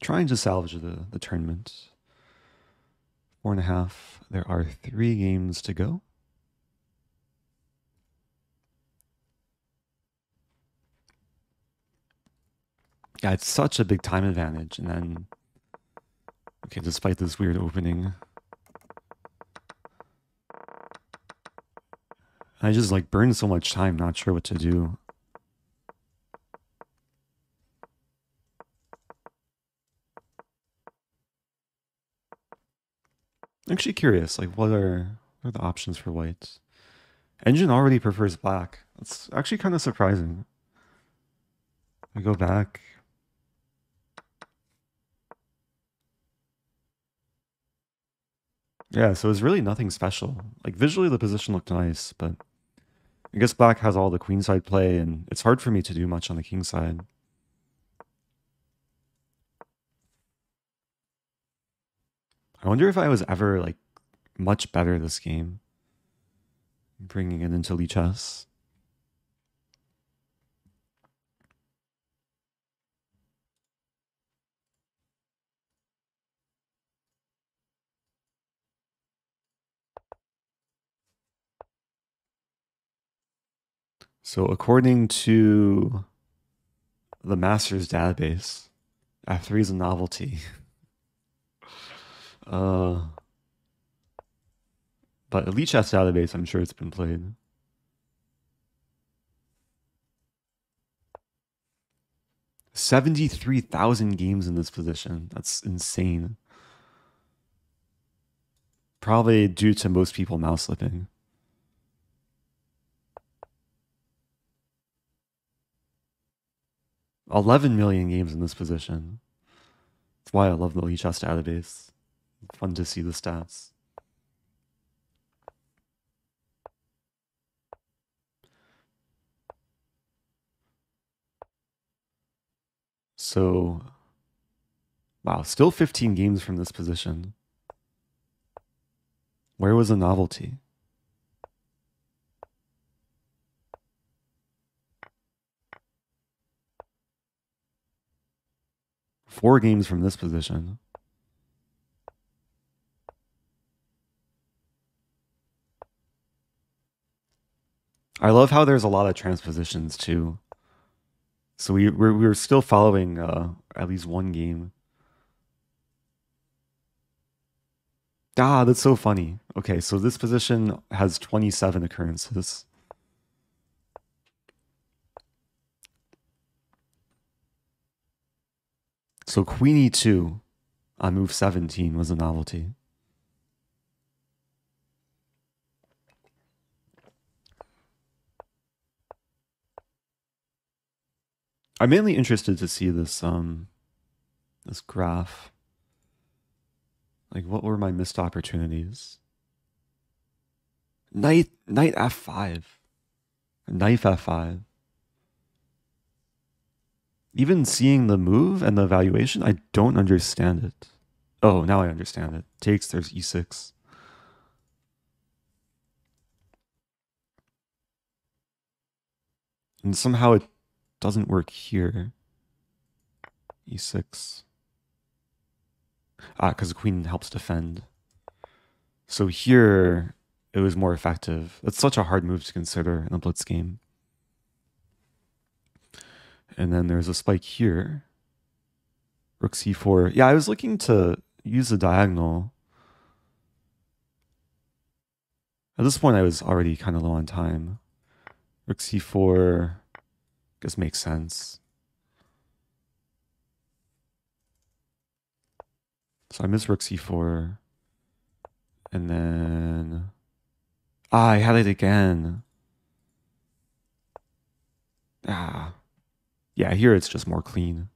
Trying to salvage the, the tournament. Four and a half. There are three games to go. Yeah, it's such a big time advantage. And then, okay, despite this weird opening, I just like burn so much time, not sure what to do. actually curious, like what are what are the options for white? Engine already prefers black. That's actually kind of surprising. I go back. Yeah, so it's really nothing special. Like visually the position looked nice, but I guess black has all the queenside play and it's hard for me to do much on the king side. I wonder if I was ever like much better this game. Bringing it into Lichess. So according to the Masters database, F3 is a novelty. [LAUGHS] Uh, but a Lichess database, I'm sure it's been played. Seventy-three thousand games in this position. That's insane. Probably due to most people mouse slipping. Eleven million games in this position. That's why I love the Lichess database. Fun to see the stats. So, wow, still 15 games from this position. Where was the novelty? Four games from this position. I love how there's a lot of transpositions too. So we we're, we're still following uh, at least one game. Ah, that's so funny. Okay, so this position has 27 occurrences. So Queen e2 on move 17 was a novelty. I'm mainly interested to see this um this graph. Like what were my missed opportunities? Knight knight f5. Knight f5. Even seeing the move and the evaluation, I don't understand it. Oh, now I understand it. Takes there's e6. And somehow it doesn't work here. e6. Ah, because the queen helps defend. So here, it was more effective. It's such a hard move to consider in a blitz game. And then there's a spike here. Rook c4. Yeah, I was looking to use the diagonal. At this point, I was already kind of low on time. Rook c4. This makes sense. So I miss rook c4. And then... Ah, I had it again. Ah. Yeah, here it's just more clean.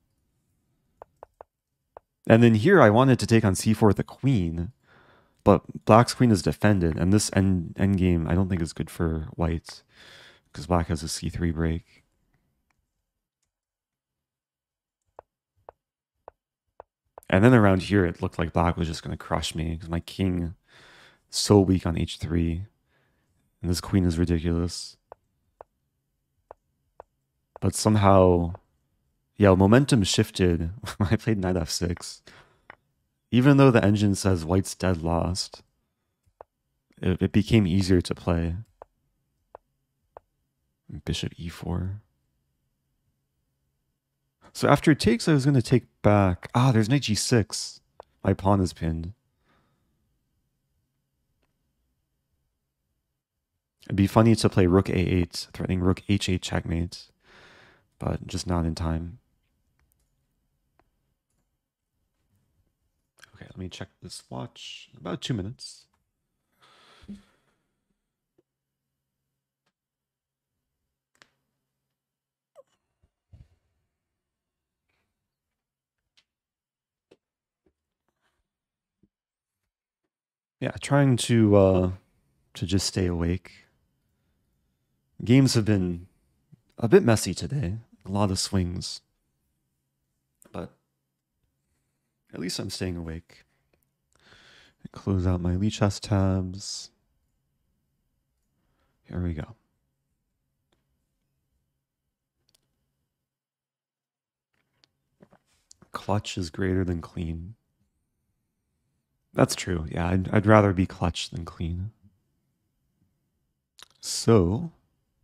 And then here I wanted to take on c4 the queen. But black's queen is defended. And this end, end game I don't think is good for white. Because black has a c3 break. And then around here, it looked like black was just going to crush me because my king so weak on h3. And this queen is ridiculous. But somehow, yeah, momentum shifted [LAUGHS] when I played knight f6. Even though the engine says white's dead lost, it, it became easier to play. Bishop e4. So after it takes, I was going to take back. Ah, there's knight g6. My pawn is pinned. It'd be funny to play rook a8, threatening rook h8 checkmate, but just not in time. Okay, let me check this watch. About two minutes. Yeah, trying to uh, to just stay awake. Games have been a bit messy today. A lot of swings. But at least I'm staying awake. Close out my Lichess tabs. Here we go. Clutch is greater than clean. That's true. Yeah, I'd, I'd rather be clutch than clean. So,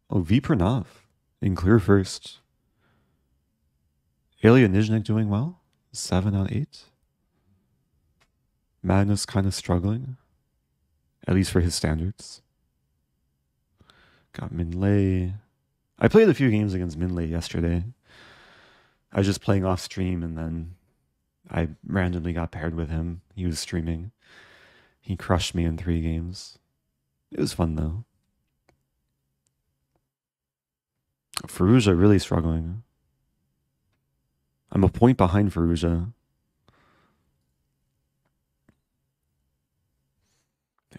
oh, V Pranav in clear first. Ilya Nyzhnyk doing well. Seven on eight. Magnus kind of struggling, at least for his standards. Got Minlay. I played a few games against Minlay yesterday. I was just playing off stream and then I randomly got paired with him. He was streaming. He crushed me in three games. It was fun though. Firouzja really struggling. I'm a point behind Firouzja.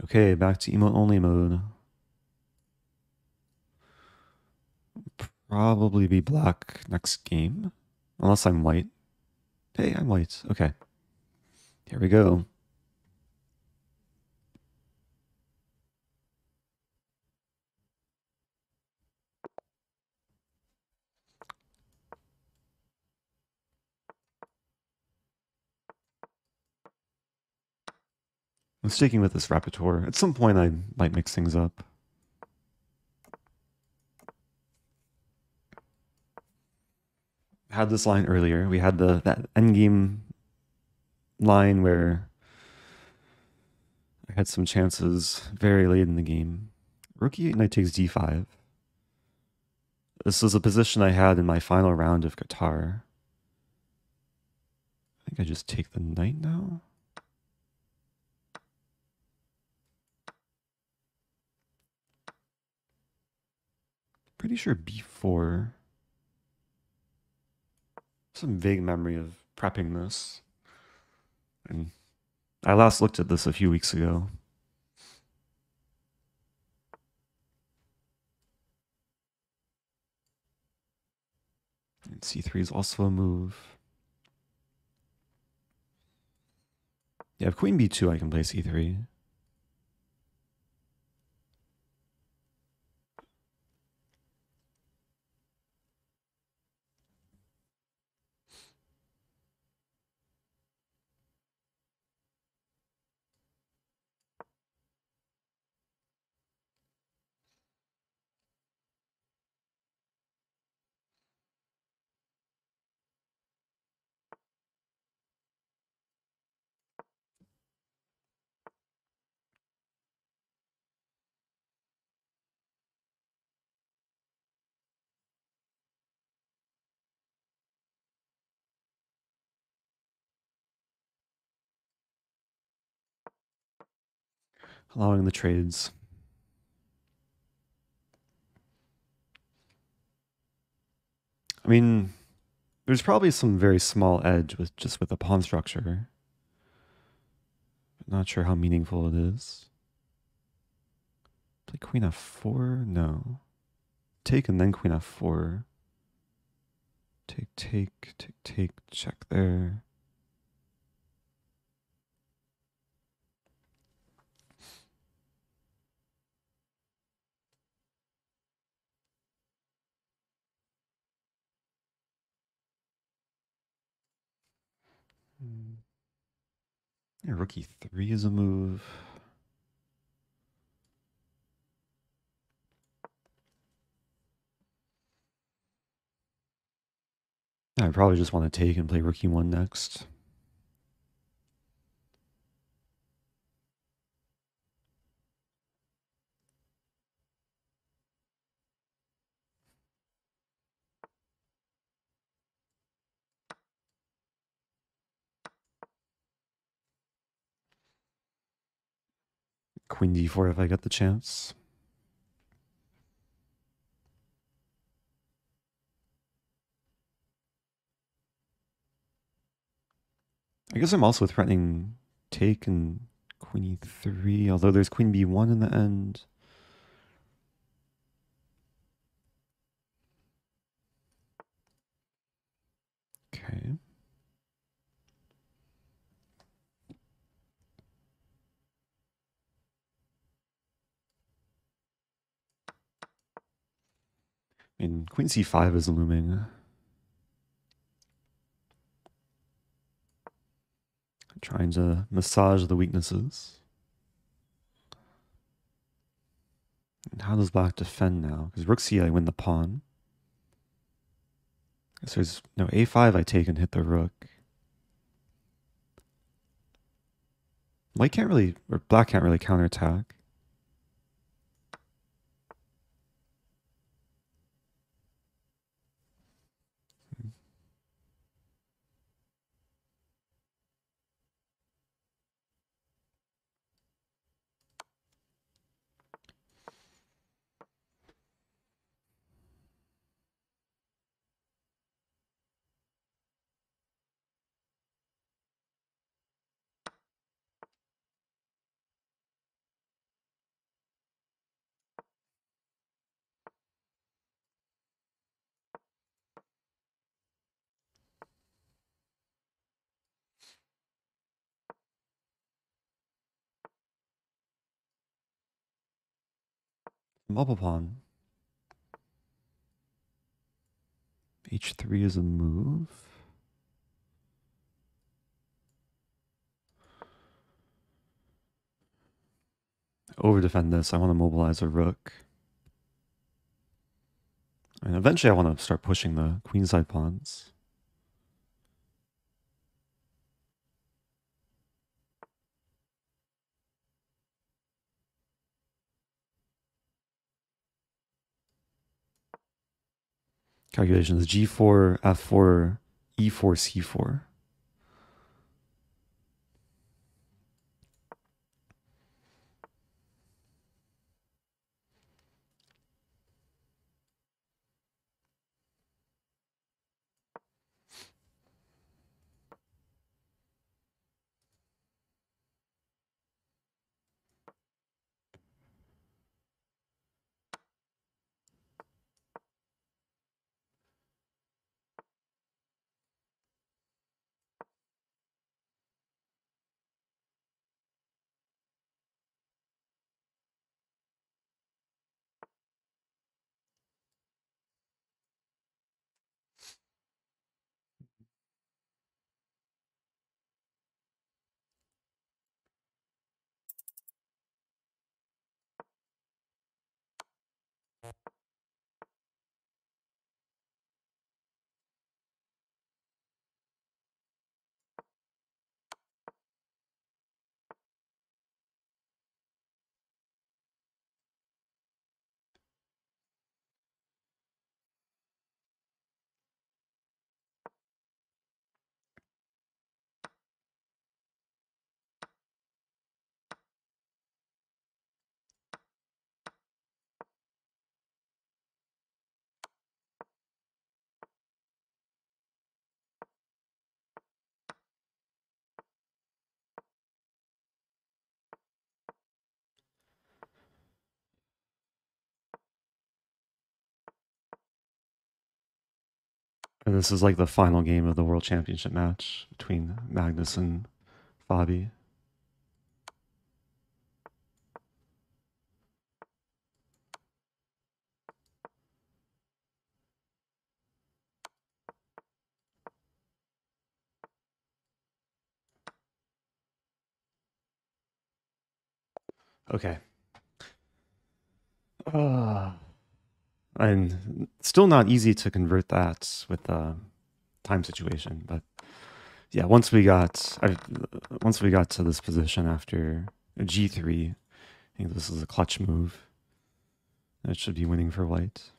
Okay, back to emote only mode. Probably be black next game. Unless I'm white. Hey, I'm white. Okay. Here we go. I'm sticking with this repertoire. At some point, I might mix things up. Had this line earlier. We had the that endgame line where I had some chances very late in the game. Rook e8 knight takes d5. This was a position I had in my final round of Qatar. I think I just take the knight now. Pretty sure b4. Some vague memory of prepping this. And I last looked at this a few weeks ago. And c3 is also a move. Yeah, if queen b2, I can play c3. Allowing the trades. I mean, there's probably some very small edge with just with the pawn structure. Not sure how meaningful it is. Play queen f4? No. Take and then queen f4. Take, take, take, take, check there. Yeah, rook e3 is a move. I probably just want to take and play rook e1 next. Queen d4 if I get the chance. I guess I'm also threatening take and queen e3, although there's queen b1 in the end. Okay. I mean, queen c5 is looming. Eh? Trying to massage the weaknesses. And how does black defend now? Because rook c, I win the pawn. So there's no a5 I take and hit the rook. White can't really, or black can't really counterattack. Pawn. H3 is a move. Over defend this. I want to mobilize a rook. And eventually I want to start pushing the queenside pawns. Calculations g4, f4, e4, c4. And this is like the final game of the World Championship match between Magnus and Fabi. Okay. Uh, and still not easy to convert that with the time situation, but yeah, once we got I, once we got to this position after G3, I think this is a clutch move. It should be winning for white.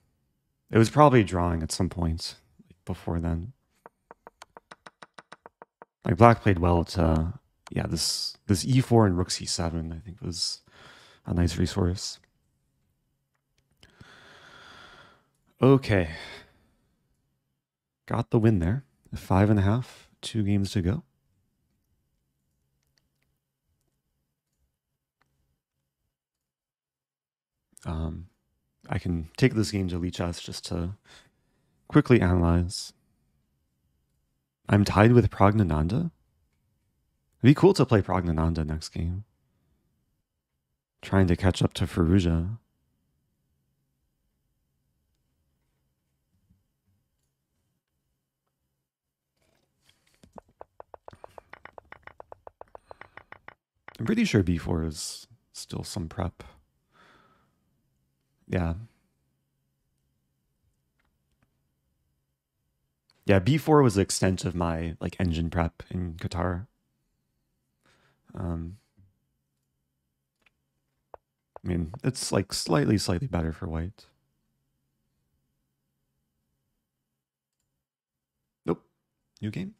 It was probably drawing at some point before then. Like black played well to yeah, this this E4 and Rook C7 I think was a nice resource. Okay. Got the win there. Five and a half, two games to go. Um, I can take this game to Lichess just to quickly analyze. I'm tied with Praggnanandhaa. It'd be cool to play Praggnanandhaa next game trying to catch up to Firouzja. I'm pretty sure B4 is still some prep. Yeah. Yeah, B4 was the extent of my like engine prep in Qatar. Um, I mean, it's like slightly, slightly better for white. Nope. New game.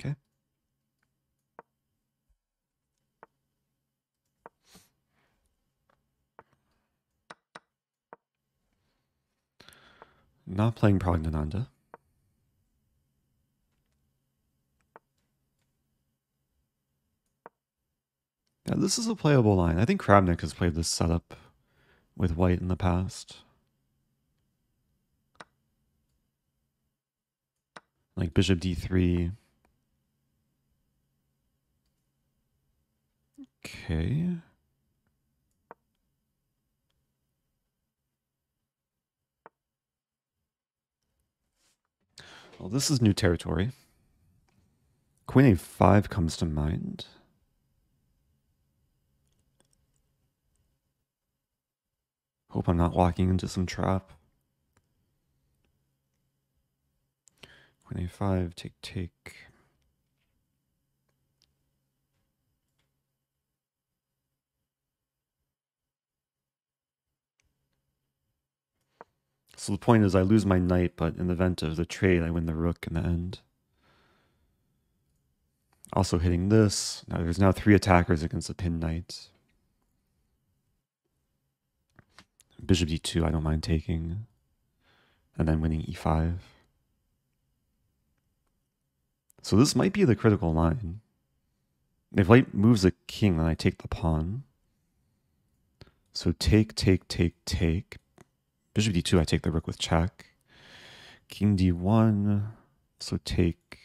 Okay. Not playing Praggnanandhaa. Yeah, this is a playable line. I think Kramnik has played this setup with white in the past. Like bishop d3. Okay. Well, this is new territory. Queen a5 comes to mind. Hope I'm not walking into some trap. Queen a5, take, take. So the point is I lose my knight, but in the event of the trade, I win the rook in the end. Also hitting this. Now there's now three attackers against the pin knight. Bishop d2, I don't mind taking. And then winning e5. So this might be the critical line. If white moves a king, then I take the pawn. So take, take, take, take. Bishop d2, I take the rook with check. King d1, so take.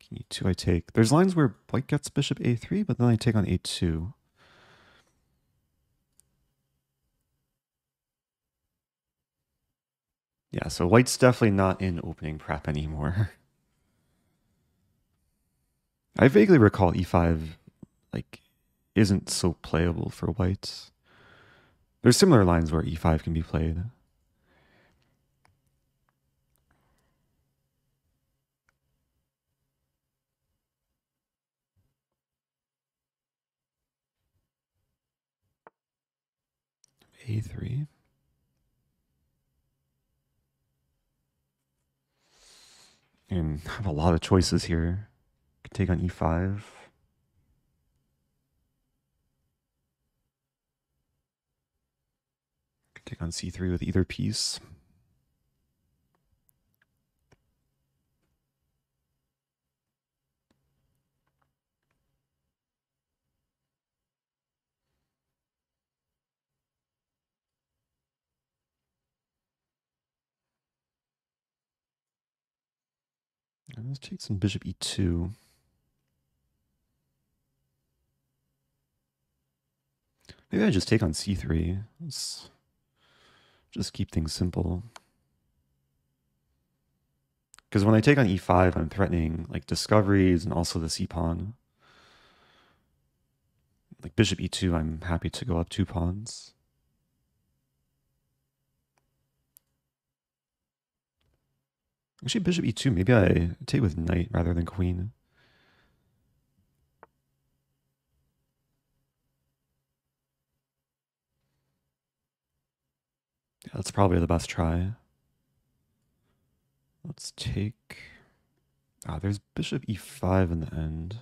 King e2, I take. There's lines where white gets bishop a3, but then I take on a2. Yeah, so white's definitely not in opening prep anymore. [LAUGHS] I vaguely recall e5 like isn't so playable for whites. There's similar lines where e5 can be played. A3. And I have a lot of choices here. Could take on e5. Could take on c3 with either piece. Let's take some bishop e2. Maybe I just take on c3. Let's just keep things simple. Because when I take on e5, I'm threatening like discoveries and also the c pawn. Like bishop e2, I'm happy to go up two pawns. Actually, bishop e2, maybe I take with knight rather than queen. Yeah, that's probably the best try. Let's take... Ah, there's bishop e5 in the end.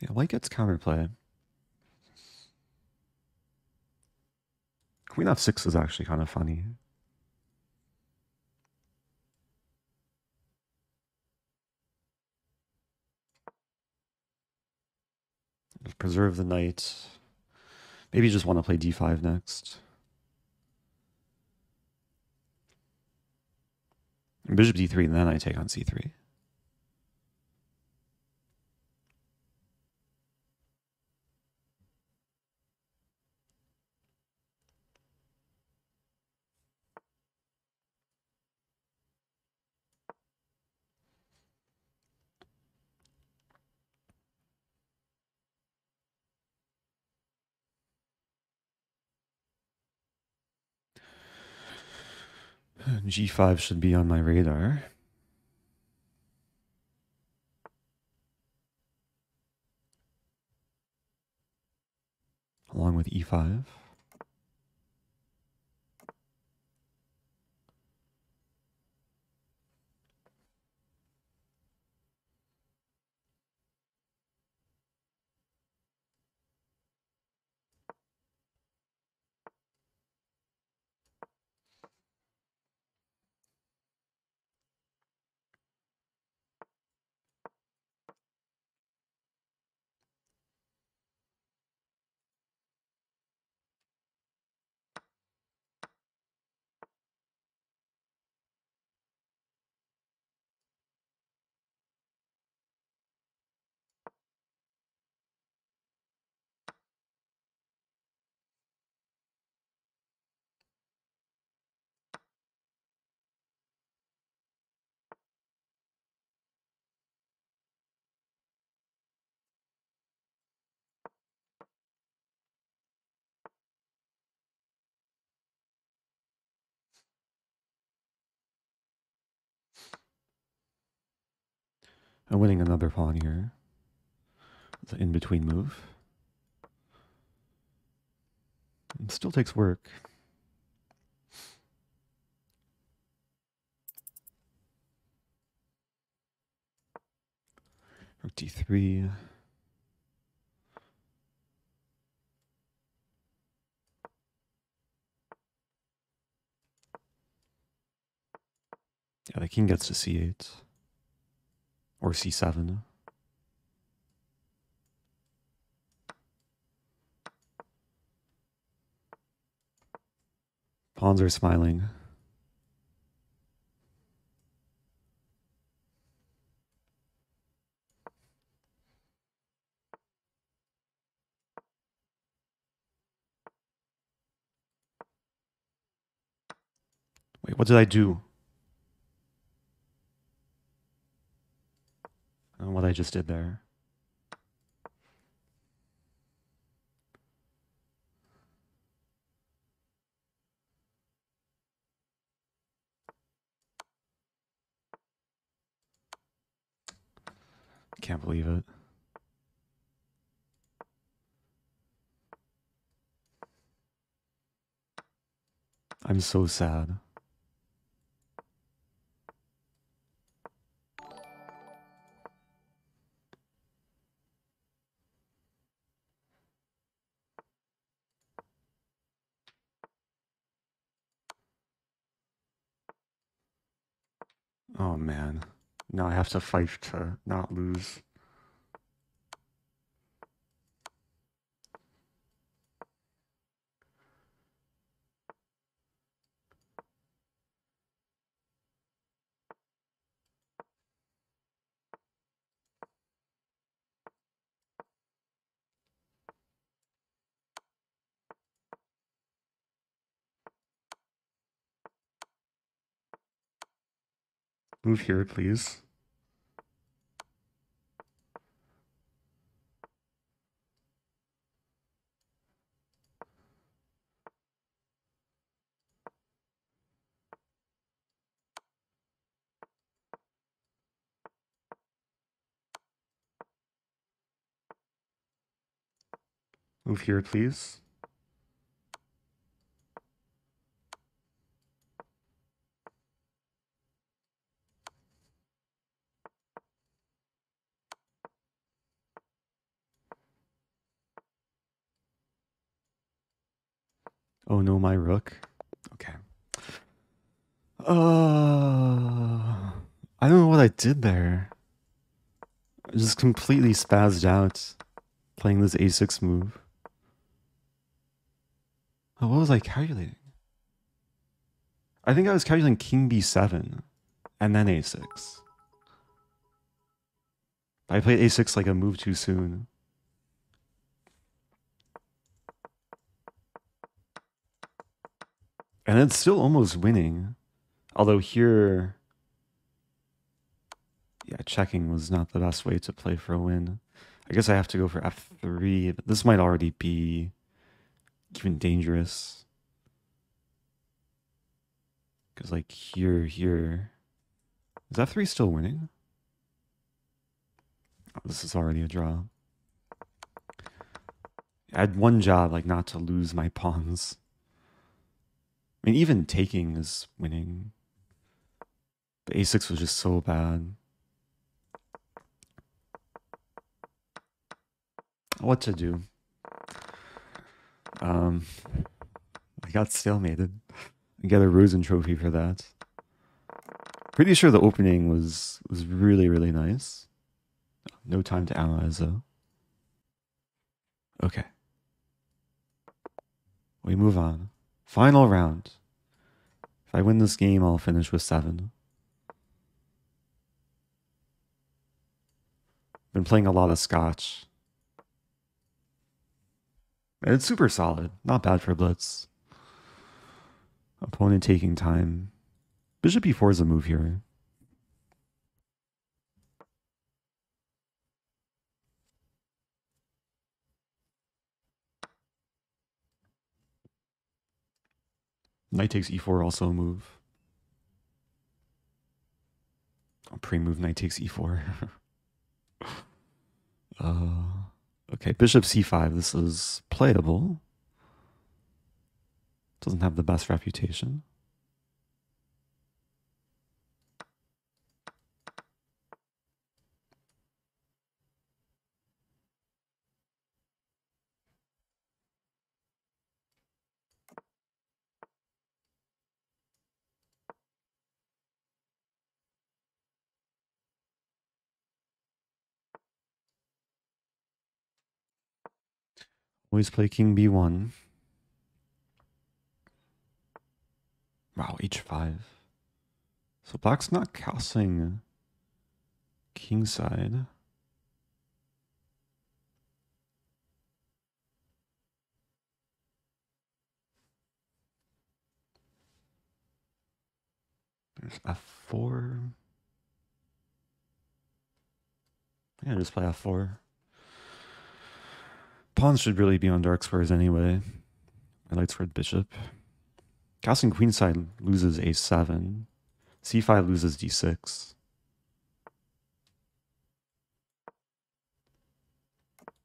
Yeah, white gets counterplay. Queen f6 is actually kind of funny. Preserve the knight. Maybe you just want to play d5 next. Bishop d3, and then I take on c3. G5 should be on my radar. Along with E5. I'm winning another pawn here. It's an in-between move. It still takes work. Rook d3. Yeah, the king gets to c8 or c7. Pawns are smiling. Wait, what did I do? What I just did there. Can't believe it. I'm so sad. Oh man. Now I have to fight to not lose. Move here, please. Move here, please. Oh no, my rook. Okay. Uh, I don't know what I did there. I just completely spazzed out playing this a6 move. Oh, what was I calculating? I think I was calculating king b7 and then a6. I played a6 like a move too soon. And it's still almost winning. Although here, yeah, checking was not the best way to play for a win. I guess I have to go for f3, but this might already be even dangerous. Because, like, here, here. Is f3 still winning? Oh, this is already a draw. I had one job, like, not to lose my pawns. I mean, even taking is winning. But a6 was just so bad. What to do? Um, I got stalemated. I get a Rosen trophy for that. Pretty sure the opening was was really really nice. No time to analyze though. Okay. We move on. Final round. If I win this game, I'll finish with seven. Been playing a lot of scotch. And it's super solid. Not bad for blitz. Opponent taking time. Bishop e4 is a move here. Knight takes e4, also a move. Oh, pre-move knight takes e4. [LAUGHS] uh, okay, bishop c5. This is playable. Doesn't have the best reputation. Always play king b1. Wow, h5. So black's not castling kingside. There's f4. Yeah, just play f4. Pawns should really be on dark squares anyway. My light squared bishop. Castling queenside loses a7. c5 loses d6.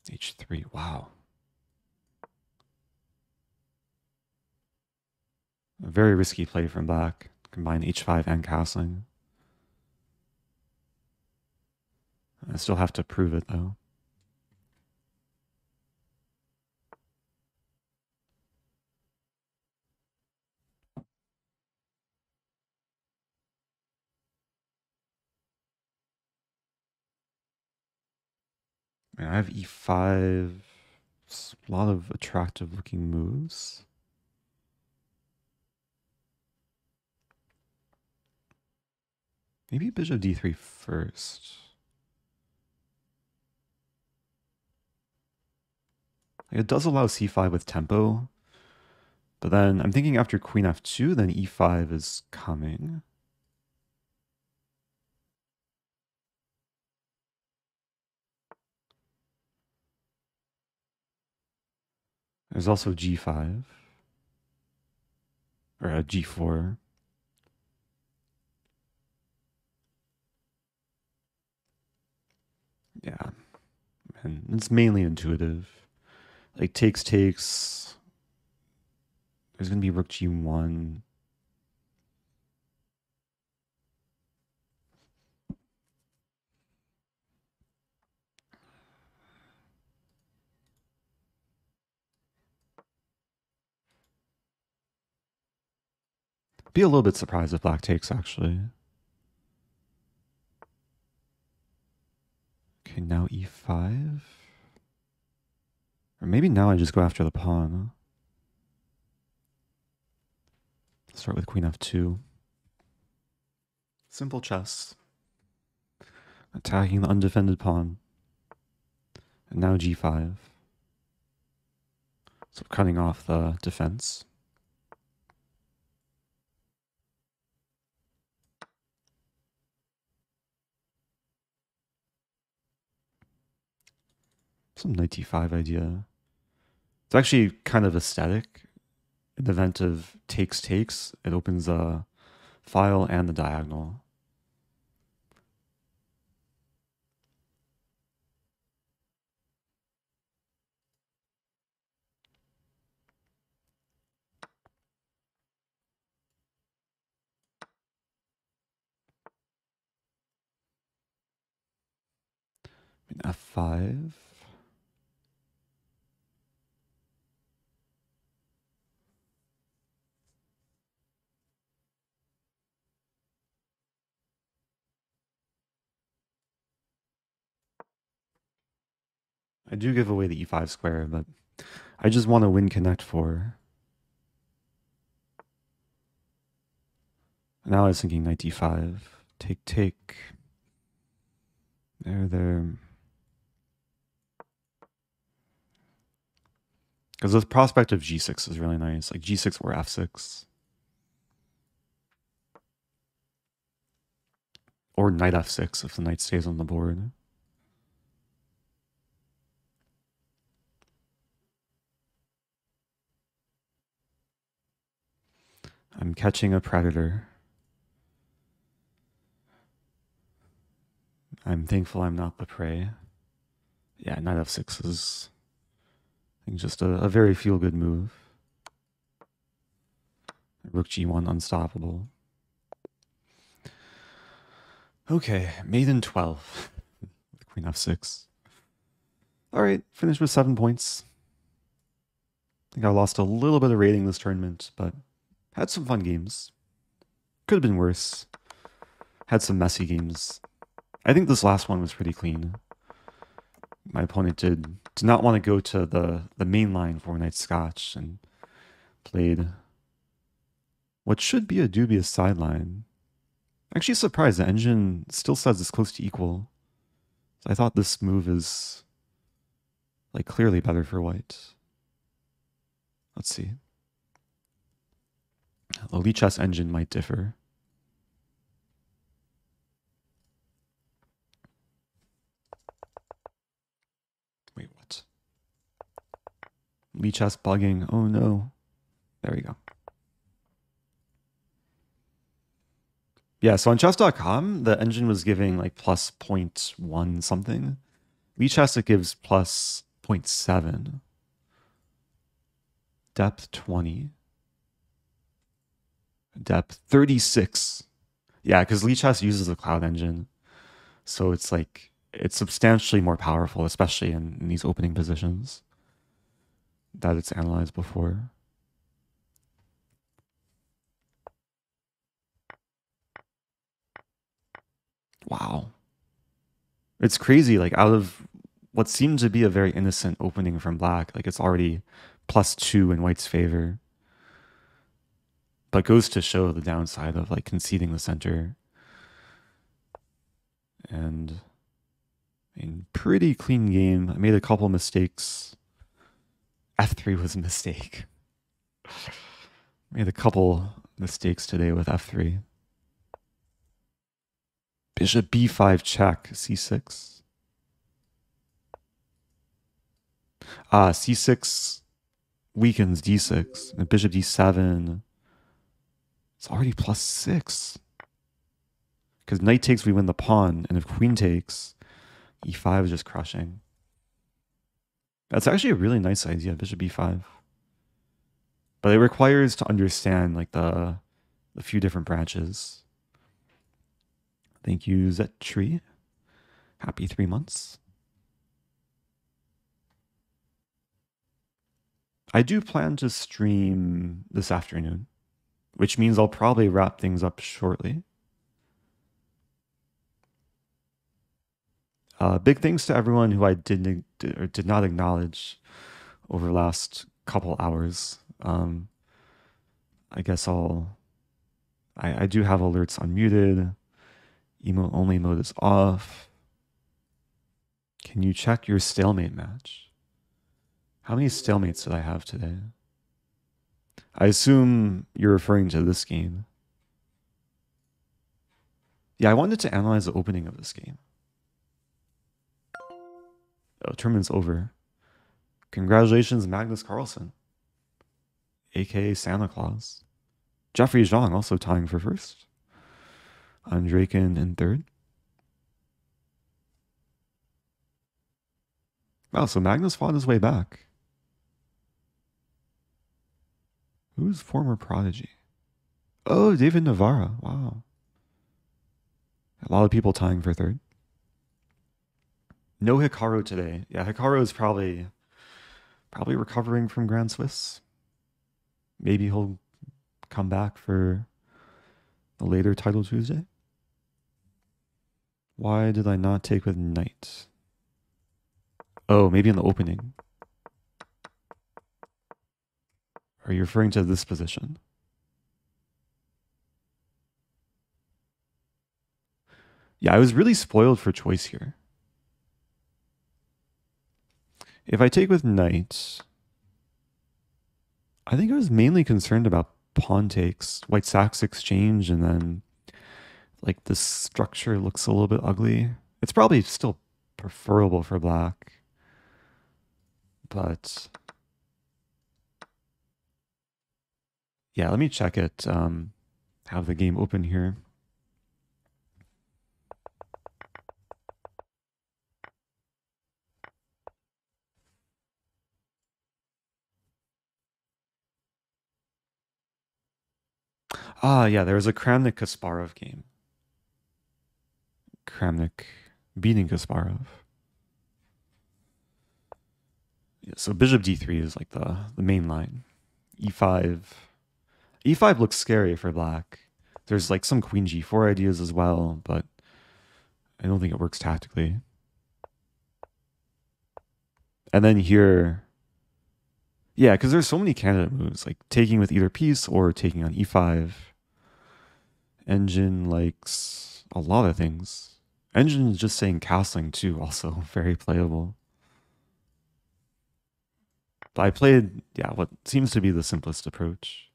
h3, wow. A very risky play from black. Combine h5 and castling. I still have to prove it though. I have e5. A lot of attractive looking moves. Maybe bishop d3 first. It does allow c5 with tempo, but then I'm thinking after queen f2, then e5 is coming. There's also g5 or a g4. Yeah, and it's mainly intuitive. Like takes takes. There's gonna be rook g1. Be a little bit surprised if black takes, actually. Okay, now e5. Or maybe now I just go after the pawn. Start with queen f2. Simple chess. Attacking the undefended pawn. And now g5. So cutting off the defense. Some 95 idea. It's actually kind of aesthetic. In the event of takes takes, it opens a file and the diagonal. F5. I do give away the e5 square, but I just want to win connect four. Now I was thinking knight d5. Take, take. There, there. Because the prospect of g6 is really nice. Like g6 or f6. Or knight f6 if the knight stays on the board. I'm catching a predator. I'm thankful I'm not the prey. Yeah, knight f6 is just a, a very feel good move. Rook g1 unstoppable. Okay, mate in 12. [LAUGHS] Queen f6. All right, finished with seven points. I think I lost a little bit of rating this tournament, but had some fun games. Could have been worse. Had some messy games. I think this last one was pretty clean. My opponent did did not want to go to the, the main line for Knight Scotch and played what should be a dubious sideline. Actually surprised the engine still says it's close to equal. I thought this move is like clearly better for white. Let's see. The Lichess engine might differ. Wait, what? Lichess bugging. Oh no. There we go. Yeah, so on chess.com, the engine was giving like plus 0.1 something. Lichess, it gives plus 0.7. Depth 20 depth 36 yeah because Leech lichess uses a cloud engine so it's like it's substantially more powerful especially in, in these opening positions that it's analyzed before. Wow. It's crazy like out of what seemed to be a very innocent opening from black like it's already plus two in white's favor but goes to show the downside of like conceding the center. And in pretty clean game. I made a couple mistakes. F3 was a mistake. made a couple mistakes today with F3. Bishop B5 check, C6. Ah, C6 weakens d6. And bishop d7, it's already plus six. Because knight takes, we win the pawn. And if queen takes, e5 is just crushing. That's actually a really nice idea, bishop b5. But it requires to understand like the the few different branches. Thank you, Tree. Happy three months. I do plan to stream this afternoon, which means I'll probably wrap things up shortly. Uh, big thanks to everyone who I did or did not acknowledge over the last couple hours. Um, I guess I'll. I, I do have alerts unmuted. Emote only mode is off. Can you check your stalemate match? How many stalemates did I have today? I assume you're referring to this game. Yeah, I wanted to analyze the opening of this game. Oh, tournament's over. Congratulations, Magnus Carlsen, aka Santa Claus. Jeffery Xiong also tying for first. Andreikin in third. Wow, so Magnus fought his way back. Who's former prodigy? Oh, David Navara. Wow. A lot of people tying for third. No Hikaru today. Yeah, Hikaru is probably probably recovering from Grand Swiss. Maybe he'll come back for a later title Tuesday. Why did I not take with knight? Oh, maybe in the opening. Are you referring to this position? Yeah, I was really spoiled for choice here. If I take with knight, I think I was mainly concerned about pawn takes, white sacks exchange, and then like the structure looks a little bit ugly. It's probably still preferable for black, but yeah, let me check it. Um, have the game open here. Ah, yeah, there was a Kramnik Kasparov game. Kramnik beating Kasparov. Yeah, so bishop d3 is like the, the main line. e5. E5 looks scary for black. There's like some queen g4 ideas as well, but I don't think it works tactically. And then here, yeah, because there's so many candidate moves, like taking with either piece or taking on e5. Engine likes a lot of things. Engine is just saying castling too, [LAUGHS] also very playable. But I played, yeah, what seems to be the simplest approach.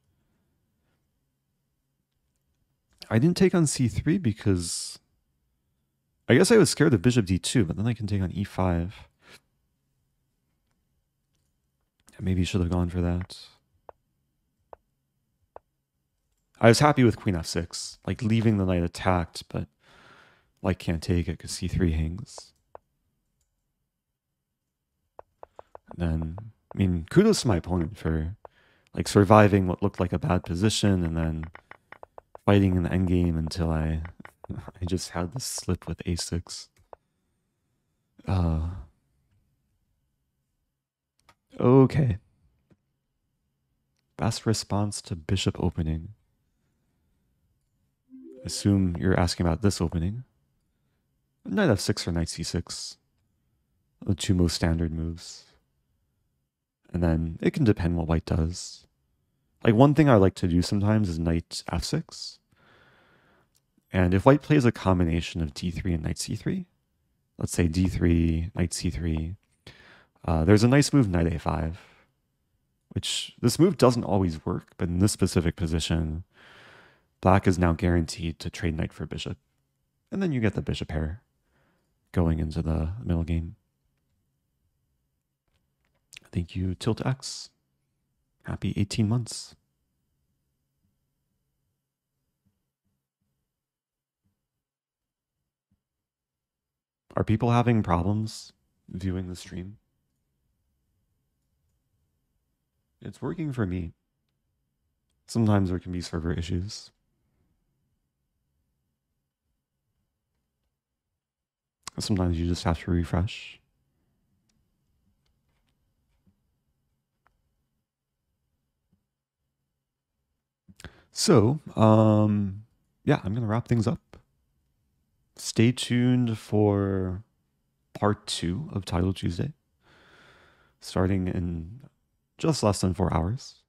I didn't take on c3 because I guess I was scared of bishop d2, but then I can take on e5. Maybe should have gone for that. I was happy with queen f6, like leaving the knight attacked, but white can't take it because c3 hangs. And then, I mean, kudos to my opponent for like surviving what looked like a bad position and then fighting in the endgame until I [LAUGHS] I just had this slip with a6. Uh, okay. Best response to bishop opening assume you're asking about this opening. Knight f6 or knight c6. The two most standard moves. And then it can depend what white does. Like one thing I like to do sometimes is knight f6. And if white plays a combination of d3 and knight c3, let's say d3, knight c3, uh, there's a nice move knight a5, which this move doesn't always work, but in this specific position, Black is now guaranteed to trade knight for bishop. And then you get the bishop pair going into the middle game. Thank you, Tilt X. Happy 18 months. Are people having problems viewing the stream? It's working for me. Sometimes there can be server issues. Sometimes you just have to refresh. So, um, yeah, I'm going to wrap things up. Stay tuned for part two of Titled Tuesday, starting in just less than four hours.